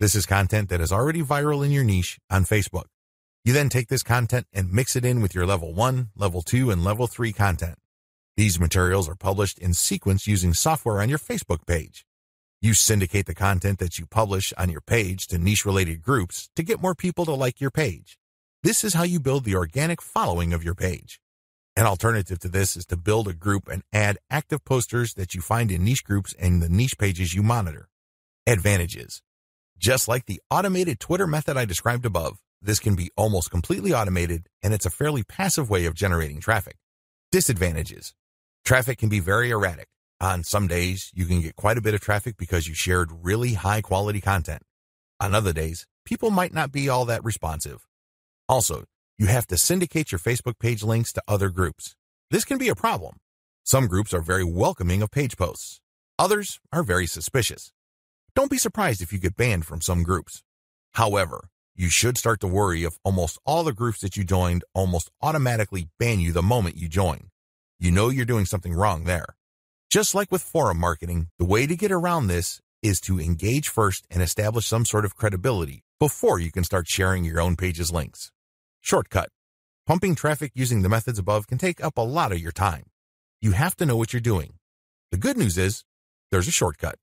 This is content that is already viral in your niche on Facebook. You then take this content and mix it in with your level 1, level 2, and level 3 content. These materials are published in sequence using software on your Facebook page. You syndicate the content that you publish on your page to niche-related groups to get more people to like your page. This is how you build the organic following of your page. An alternative to this is to build a group and add active posters that you find in niche groups and the niche pages you monitor. Advantages. Just like the automated Twitter method I described above, this can be almost completely automated and it's a fairly passive way of generating traffic. Disadvantages. Traffic can be very erratic. On some days, you can get quite a bit of traffic because you shared really high quality content. On other days, people might not be all that responsive. Also, you have to syndicate your Facebook page links to other groups. This can be a problem. Some groups are very welcoming of page posts. Others are very suspicious. Don't be surprised if you get banned from some groups. However, you should start to worry if almost all the groups that you joined almost automatically ban you the moment you join. You know you're doing something wrong there. Just like with forum marketing, the way to get around this is to engage first and establish some sort of credibility before you can start sharing your own page's links. Shortcut. Pumping traffic using the methods above can take up a lot of your time. You have to know what you're doing. The good news is there's a shortcut.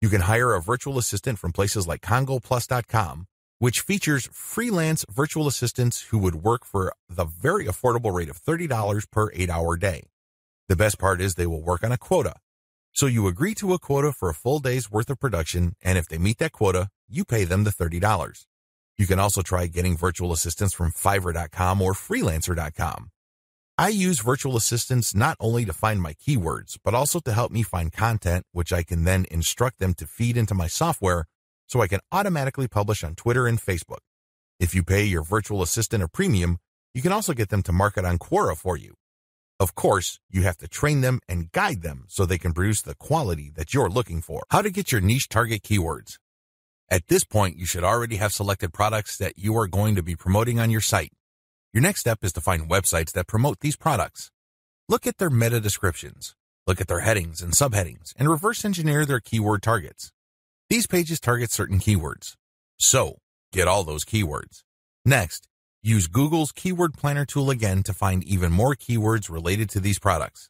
You can hire a virtual assistant from places like congoplus.com, which features freelance virtual assistants who would work for the very affordable rate of $30 per eight hour day. The best part is they will work on a quota. So you agree to a quota for a full day's worth of production, and if they meet that quota, you pay them the $30. You can also try getting virtual assistants from Fiverr.com or Freelancer.com. I use virtual assistants not only to find my keywords, but also to help me find content, which I can then instruct them to feed into my software so I can automatically publish on Twitter and Facebook. If you pay your virtual assistant a premium, you can also get them to market on Quora for you. Of course, you have to train them and guide them so they can produce the quality that you're looking for. How to get your niche target keywords. At this point, you should already have selected products that you are going to be promoting on your site. Your next step is to find websites that promote these products. Look at their meta descriptions, look at their headings and subheadings, and reverse engineer their keyword targets. These pages target certain keywords. So, get all those keywords. Next, use Google's Keyword Planner tool again to find even more keywords related to these products.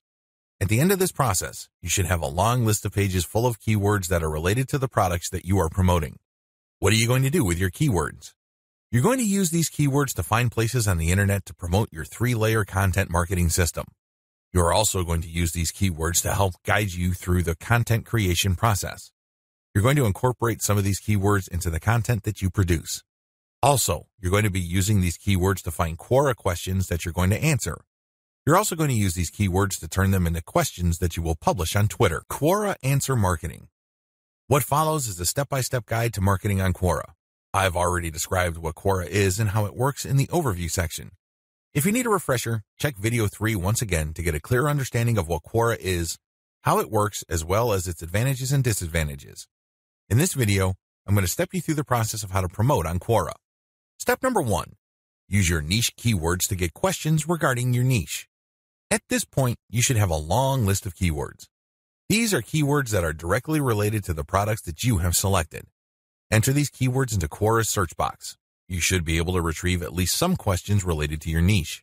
At the end of this process, you should have a long list of pages full of keywords that are related to the products that you are promoting. What are you going to do with your keywords? You're going to use these keywords to find places on the internet to promote your three-layer content marketing system. You are also going to use these keywords to help guide you through the content creation process. You're going to incorporate some of these keywords into the content that you produce. Also, you're going to be using these keywords to find Quora questions that you're going to answer. You're also going to use these keywords to turn them into questions that you will publish on Twitter. Quora Answer Marketing. What follows is a step-by-step guide to marketing on Quora. I've already described what Quora is and how it works in the overview section. If you need a refresher, check video 3 once again to get a clear understanding of what Quora is, how it works, as well as its advantages and disadvantages. In this video, I'm going to step you through the process of how to promote on Quora. Step number 1. Use your niche keywords to get questions regarding your niche. At this point, you should have a long list of keywords. These are keywords that are directly related to the products that you have selected. Enter these keywords into Quora's search box. You should be able to retrieve at least some questions related to your niche.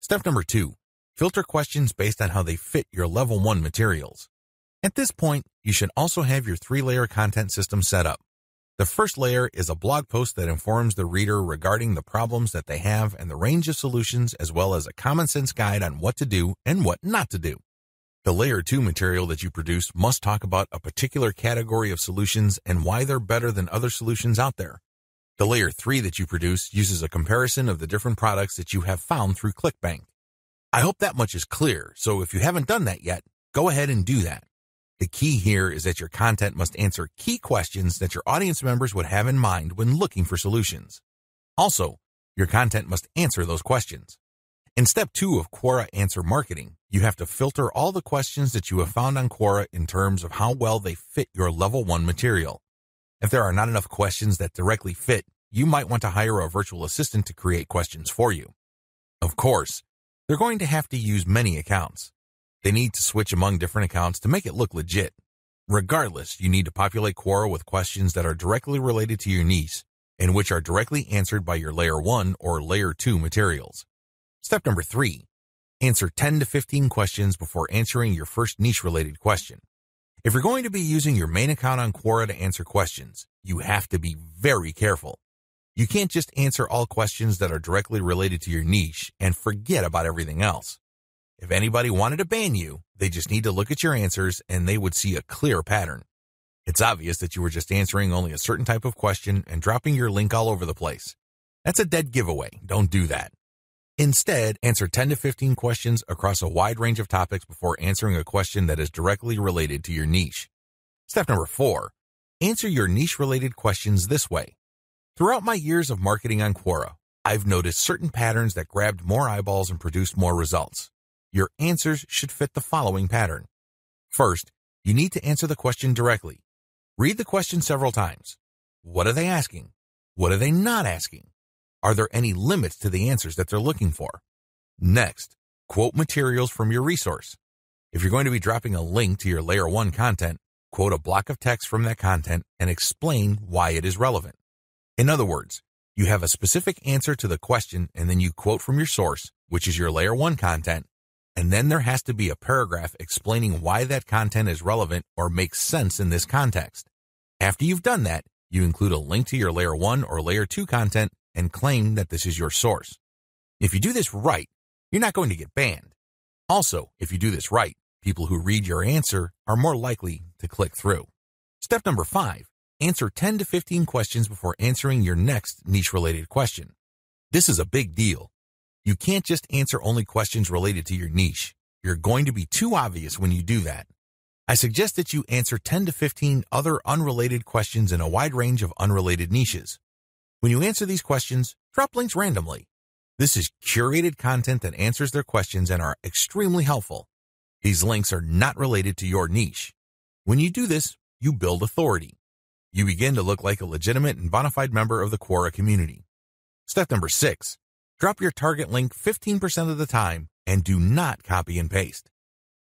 Step number two, filter questions based on how they fit your level one materials. At this point, you should also have your three-layer content system set up. The first layer is a blog post that informs the reader regarding the problems that they have and the range of solutions as well as a common sense guide on what to do and what not to do. The layer 2 material that you produce must talk about a particular category of solutions and why they're better than other solutions out there. The layer 3 that you produce uses a comparison of the different products that you have found through ClickBank. I hope that much is clear, so if you haven't done that yet, go ahead and do that. The key here is that your content must answer key questions that your audience members would have in mind when looking for solutions. Also, your content must answer those questions. In step two of Quora Answer Marketing, you have to filter all the questions that you have found on Quora in terms of how well they fit your level one material. If there are not enough questions that directly fit, you might want to hire a virtual assistant to create questions for you. Of course, they're going to have to use many accounts. They need to switch among different accounts to make it look legit. Regardless, you need to populate Quora with questions that are directly related to your niche and which are directly answered by your layer 1 or layer 2 materials. Step number three, answer 10 to 15 questions before answering your first niche related question. If you're going to be using your main account on Quora to answer questions, you have to be very careful. You can't just answer all questions that are directly related to your niche and forget about everything else. If anybody wanted to ban you, they just need to look at your answers and they would see a clear pattern. It's obvious that you were just answering only a certain type of question and dropping your link all over the place. That's a dead giveaway. Don't do that. Instead, answer 10 to 15 questions across a wide range of topics before answering a question that is directly related to your niche. Step number four, answer your niche related questions this way. Throughout my years of marketing on Quora, I've noticed certain patterns that grabbed more eyeballs and produced more results. Your answers should fit the following pattern. First, you need to answer the question directly. Read the question several times. What are they asking? What are they not asking? Are there any limits to the answers that they're looking for? Next, quote materials from your resource. If you're going to be dropping a link to your layer one content, quote a block of text from that content and explain why it is relevant. In other words, you have a specific answer to the question and then you quote from your source, which is your layer one content, and then there has to be a paragraph explaining why that content is relevant or makes sense in this context. After you've done that, you include a link to your layer one or layer two content and claim that this is your source. If you do this right, you're not going to get banned. Also, if you do this right, people who read your answer are more likely to click through. Step number five, answer 10 to 15 questions before answering your next niche related question. This is a big deal. You can't just answer only questions related to your niche. You're going to be too obvious when you do that. I suggest that you answer 10 to 15 other unrelated questions in a wide range of unrelated niches. When you answer these questions, drop links randomly. This is curated content that answers their questions and are extremely helpful. These links are not related to your niche. When you do this, you build authority. You begin to look like a legitimate and bona fide member of the Quora community. Step number six, drop your target link 15% of the time and do not copy and paste.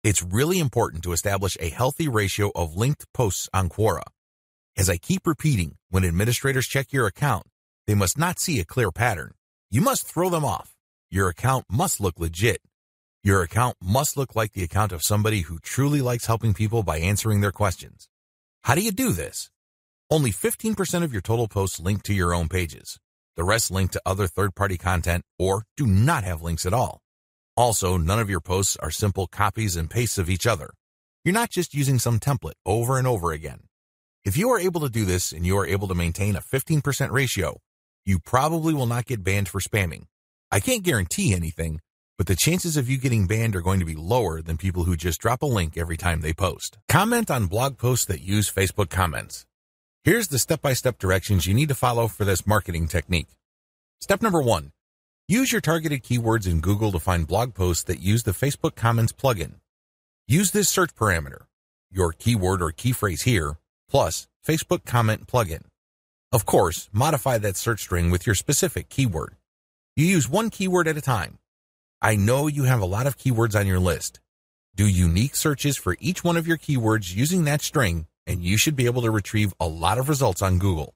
It's really important to establish a healthy ratio of linked posts on Quora. As I keep repeating, when administrators check your account, they must not see a clear pattern. You must throw them off. Your account must look legit. Your account must look like the account of somebody who truly likes helping people by answering their questions. How do you do this? Only 15% of your total posts link to your own pages. The rest link to other third-party content or do not have links at all. Also, none of your posts are simple copies and pastes of each other. You're not just using some template over and over again. If you are able to do this and you are able to maintain a 15% ratio, you probably will not get banned for spamming. I can't guarantee anything, but the chances of you getting banned are going to be lower than people who just drop a link every time they post. Comment on blog posts that use Facebook comments. Here's the step-by-step directions you need to follow for this marketing technique. Step number one, use your targeted keywords in Google to find blog posts that use the Facebook comments plugin. Use this search parameter, your keyword or key phrase here, plus Facebook comment plugin. Of course, modify that search string with your specific keyword. You use one keyword at a time. I know you have a lot of keywords on your list. Do unique searches for each one of your keywords using that string, and you should be able to retrieve a lot of results on Google.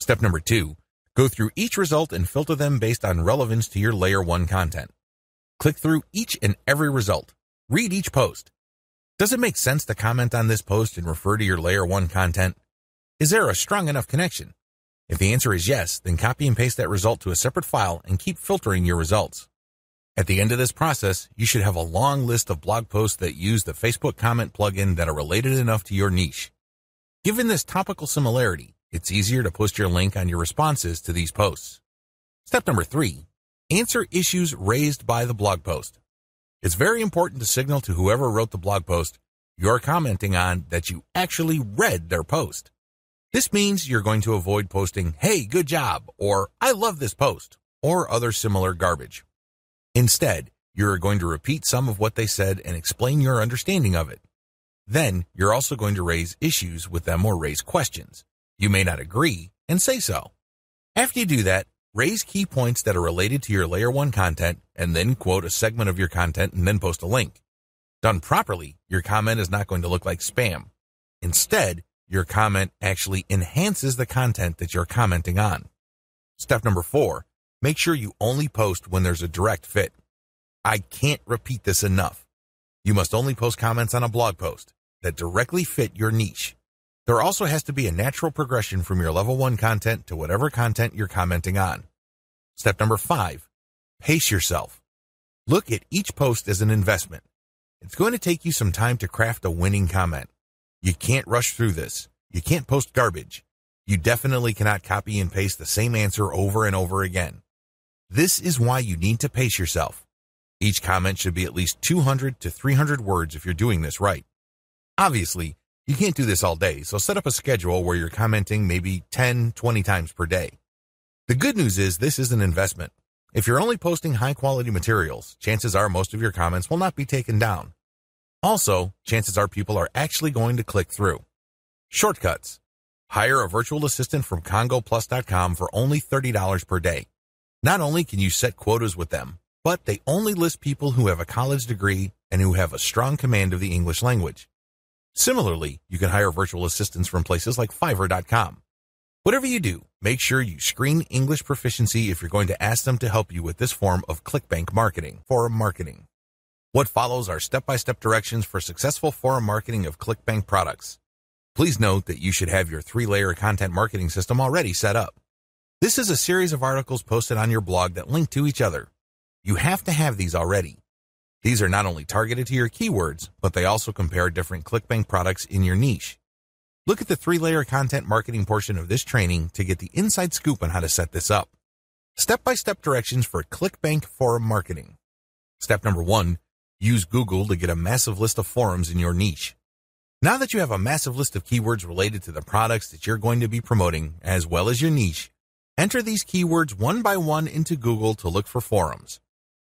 Step number two, go through each result and filter them based on relevance to your layer one content. Click through each and every result. Read each post. Does it make sense to comment on this post and refer to your layer one content? Is there a strong enough connection? If the answer is yes, then copy and paste that result to a separate file and keep filtering your results. At the end of this process, you should have a long list of blog posts that use the Facebook comment plugin that are related enough to your niche. Given this topical similarity, it's easier to post your link on your responses to these posts. Step number three, answer issues raised by the blog post. It's very important to signal to whoever wrote the blog post you're commenting on that you actually read their post. This means you're going to avoid posting, hey, good job, or I love this post, or other similar garbage. Instead, you're going to repeat some of what they said and explain your understanding of it. Then, you're also going to raise issues with them or raise questions. You may not agree, and say so. After you do that, raise key points that are related to your layer 1 content and then quote a segment of your content and then post a link. Done properly, your comment is not going to look like spam. Instead, your comment actually enhances the content that you're commenting on. Step number four, Make sure you only post when there's a direct fit. I can't repeat this enough. You must only post comments on a blog post that directly fit your niche. There also has to be a natural progression from your level one content to whatever content you're commenting on. Step number five, pace yourself. Look at each post as an investment. It's going to take you some time to craft a winning comment. You can't rush through this. You can't post garbage. You definitely cannot copy and paste the same answer over and over again. This is why you need to pace yourself. Each comment should be at least 200 to 300 words if you're doing this right. Obviously, you can't do this all day, so set up a schedule where you're commenting maybe 10, 20 times per day. The good news is this is an investment. If you're only posting high quality materials, chances are most of your comments will not be taken down. Also, chances are people are actually going to click through. Shortcuts. Hire a virtual assistant from congoplus.com for only $30 per day. Not only can you set quotas with them, but they only list people who have a college degree and who have a strong command of the English language. Similarly, you can hire virtual assistants from places like Fiverr.com. Whatever you do, make sure you screen English proficiency if you're going to ask them to help you with this form of ClickBank marketing, forum marketing. What follows are step-by-step directions for successful forum marketing of ClickBank products. Please note that you should have your three-layer content marketing system already set up. This is a series of articles posted on your blog that link to each other. You have to have these already. These are not only targeted to your keywords, but they also compare different ClickBank products in your niche. Look at the three-layer content marketing portion of this training to get the inside scoop on how to set this up. Step-by-step directions for ClickBank forum marketing. Step number one, use Google to get a massive list of forums in your niche. Now that you have a massive list of keywords related to the products that you're going to be promoting, as well as your niche, enter these keywords one by one into Google to look for forums.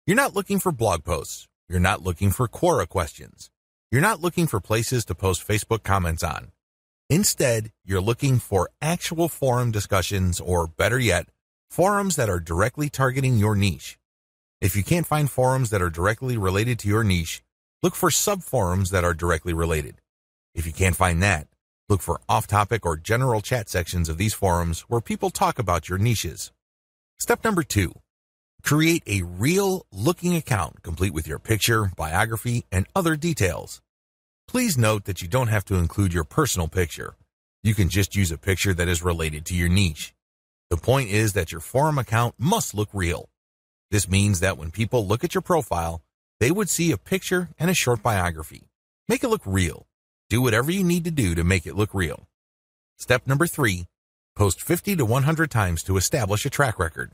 You're not looking for blog posts. You're not looking for Quora questions. You're not looking for places to post Facebook comments on. Instead, you're looking for actual forum discussions or better yet, forums that are directly targeting your niche. If you can't find forums that are directly related to your niche, look for subforums that are directly related. If you can't find that, look for off-topic or general chat sections of these forums where people talk about your niches. Step number two, Create a real looking account complete with your picture, biography, and other details. Please note that you don't have to include your personal picture. You can just use a picture that is related to your niche. The point is that your forum account must look real. This means that when people look at your profile, they would see a picture and a short biography. Make it look real. Do whatever you need to do to make it look real. Step number three, post 50 to 100 times to establish a track record.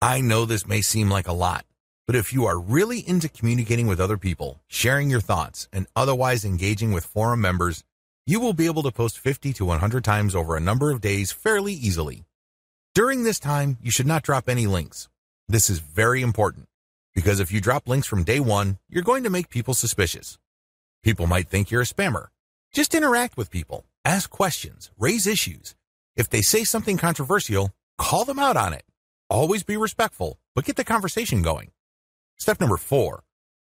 I know this may seem like a lot, but if you are really into communicating with other people, sharing your thoughts, and otherwise engaging with forum members, you will be able to post 50 to 100 times over a number of days fairly easily. During this time, you should not drop any links. This is very important because if you drop links from day one, you're going to make people suspicious. People might think you're a spammer. Just interact with people, ask questions, raise issues. If they say something controversial, call them out on it. Always be respectful, but get the conversation going. Step number four.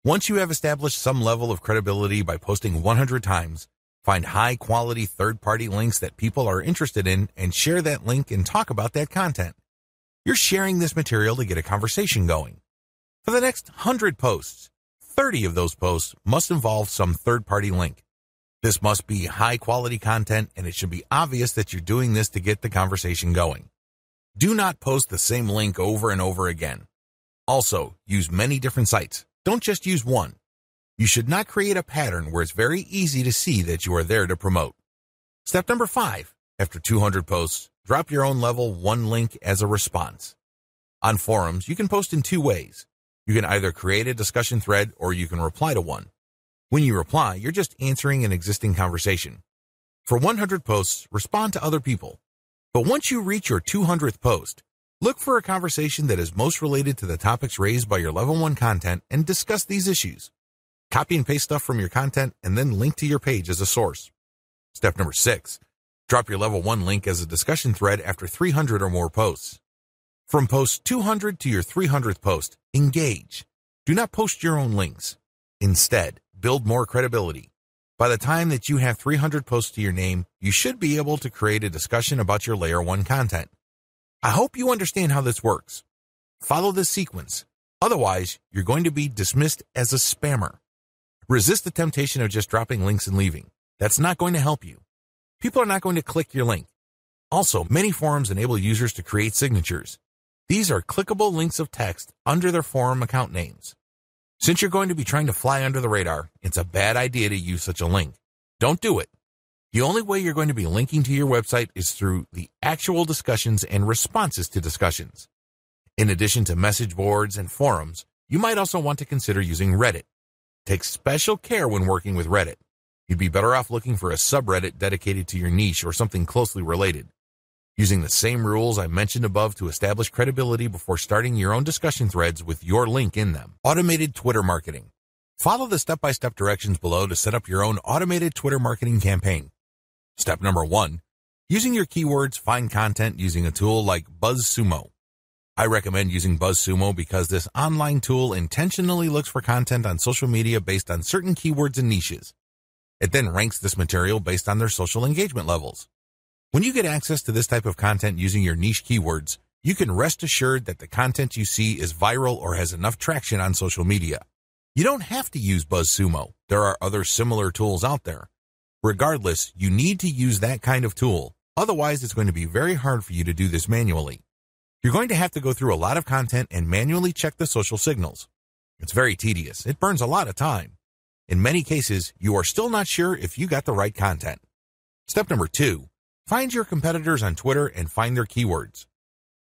Once you have established some level of credibility by posting 100 times, find high quality third party links that people are interested in and share that link and talk about that content. You're sharing this material to get a conversation going. For the next 100 posts, 30 of those posts must involve some third party link. This must be high quality content and it should be obvious that you're doing this to get the conversation going. Do not post the same link over and over again. Also, use many different sites. Don't just use one. You should not create a pattern where it's very easy to see that you are there to promote. Step number five, after 200 posts, drop your own level one link as a response. On forums, you can post in two ways. You can either create a discussion thread or you can reply to one. When you reply, you're just answering an existing conversation. For 100 posts, respond to other people. But once you reach your 200th post, look for a conversation that is most related to the topics raised by your level 1 content and discuss these issues. Copy and paste stuff from your content and then link to your page as a source. Step number 6. Drop your level 1 link as a discussion thread after 300 or more posts. From post 200 to your 300th post, engage. Do not post your own links. Instead, build more credibility. By the time that you have 300 posts to your name, you should be able to create a discussion about your layer 1 content. I hope you understand how this works. Follow this sequence. Otherwise, you're going to be dismissed as a spammer. Resist the temptation of just dropping links and leaving. That's not going to help you. People are not going to click your link. Also, many forums enable users to create signatures. These are clickable links of text under their forum account names. Since you're going to be trying to fly under the radar, it's a bad idea to use such a link. Don't do it. The only way you're going to be linking to your website is through the actual discussions and responses to discussions. In addition to message boards and forums, you might also want to consider using Reddit. Take special care when working with Reddit. You'd be better off looking for a subreddit dedicated to your niche or something closely related using the same rules I mentioned above to establish credibility before starting your own discussion threads with your link in them. Automated Twitter marketing. Follow the step-by-step directions below to set up your own automated Twitter marketing campaign. Step number one, using your keywords, find content using a tool like BuzzSumo. I recommend using BuzzSumo because this online tool intentionally looks for content on social media based on certain keywords and niches. It then ranks this material based on their social engagement levels. When you get access to this type of content using your niche keywords, you can rest assured that the content you see is viral or has enough traction on social media. You don't have to use BuzzSumo. There are other similar tools out there. Regardless, you need to use that kind of tool. Otherwise, it's going to be very hard for you to do this manually. You're going to have to go through a lot of content and manually check the social signals. It's very tedious. It burns a lot of time. In many cases, you are still not sure if you got the right content. Step number two, find your competitors on Twitter and find their keywords.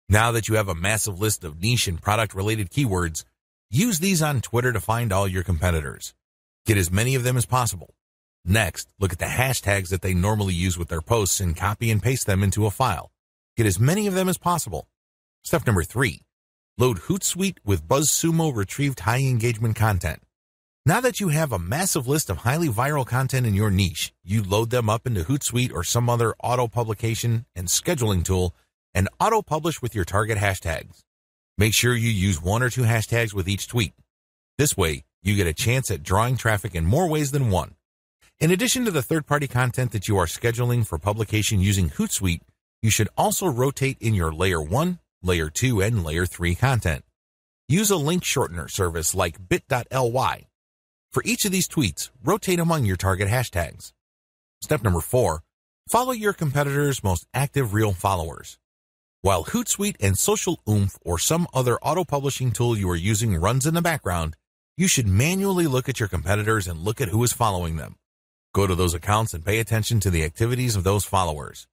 Now that you have a massive list of niche and product related keywords, use these on Twitter to find all your competitors. Get as many of them as possible. Next, look at the hashtags that they normally use with their posts and copy and paste them into a file. Get as many of them as possible. Step number three, load Hootsuite with BuzzSumo retrieved high engagement content. Now that you have a massive list of highly viral content in your niche, you load them up into Hootsuite or some other auto publication and scheduling tool and auto publish with your target hashtags. Make sure you use one or two hashtags with each tweet. This way, you get a chance at drawing traffic in more ways than one. In addition to the third-party content that you are scheduling for publication using Hootsuite, you should also rotate in your Layer 1, Layer 2, and Layer 3 content. Use a link shortener service like bit.ly. For each of these tweets, rotate among your target hashtags. Step number 4. Follow your competitors' most active real followers. While Hootsuite and Social Oomph or some other auto-publishing tool you are using runs in the background, you should manually look at your competitors and look at who is following them. Go to those accounts and pay attention to the activities of those followers.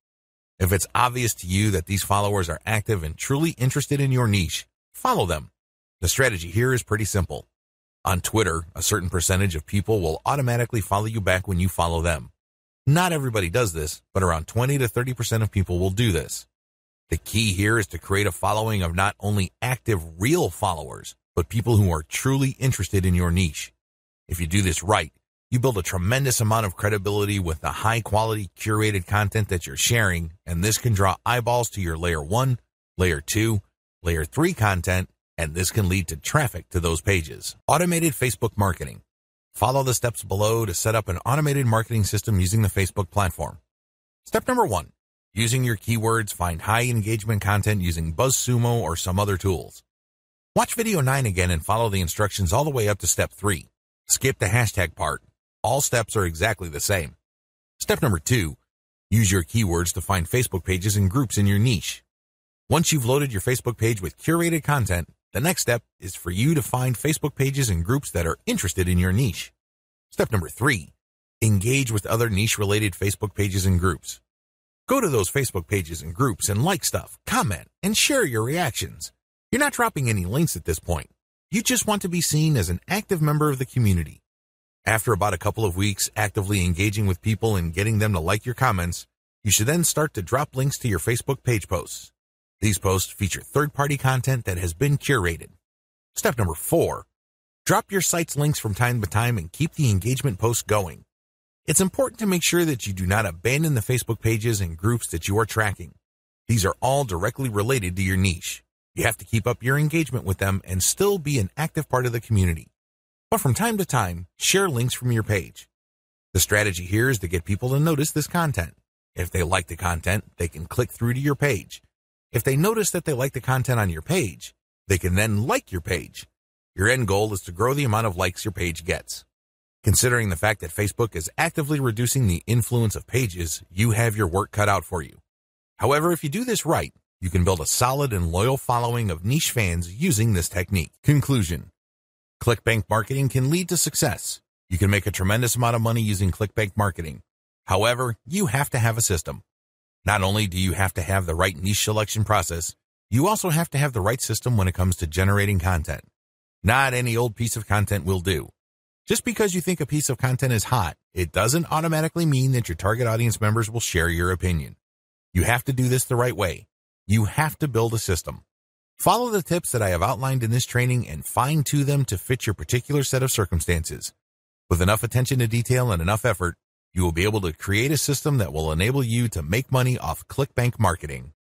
If it's obvious to you that these followers are active and truly interested in your niche, follow them. The strategy here is pretty simple. On Twitter, a certain percentage of people will automatically follow you back when you follow them. Not everybody does this, but around 20 to 30% of people will do this. The key here is to create a following of not only active real followers, but people who are truly interested in your niche. If you do this right, you build a tremendous amount of credibility with the high quality curated content that you're sharing, and this can draw eyeballs to your layer one, layer two, layer three content, and this can lead to traffic to those pages. Automated Facebook marketing. Follow the steps below to set up an automated marketing system using the Facebook platform. Step number one, using your keywords, find high engagement content using BuzzSumo or some other tools. Watch video nine again and follow the instructions all the way up to step three. Skip the hashtag part all steps are exactly the same. Step number two, use your keywords to find Facebook pages and groups in your niche. Once you've loaded your Facebook page with curated content, the next step is for you to find Facebook pages and groups that are interested in your niche. Step number three, engage with other niche related Facebook pages and groups. Go to those Facebook pages and groups and like stuff, comment, and share your reactions. You're not dropping any links at this point. You just want to be seen as an active member of the community. After about a couple of weeks actively engaging with people and getting them to like your comments, you should then start to drop links to your Facebook page posts. These posts feature third-party content that has been curated. Step number four, drop your site's links from time to time and keep the engagement posts going. It's important to make sure that you do not abandon the Facebook pages and groups that you are tracking. These are all directly related to your niche. You have to keep up your engagement with them and still be an active part of the community but from time to time, share links from your page. The strategy here is to get people to notice this content. If they like the content, they can click through to your page. If they notice that they like the content on your page, they can then like your page. Your end goal is to grow the amount of likes your page gets. Considering the fact that Facebook is actively reducing the influence of pages, you have your work cut out for you. However, if you do this right, you can build a solid and loyal following of niche fans using this technique. Conclusion ClickBank marketing can lead to success. You can make a tremendous amount of money using ClickBank marketing. However, you have to have a system. Not only do you have to have the right niche selection process, you also have to have the right system when it comes to generating content. Not any old piece of content will do. Just because you think a piece of content is hot, it doesn't automatically mean that your target audience members will share your opinion. You have to do this the right way. You have to build a system. Follow the tips that I have outlined in this training and fine tune them to fit your particular set of circumstances. With enough attention to detail and enough effort, you will be able to create a system that will enable you to make money off ClickBank marketing.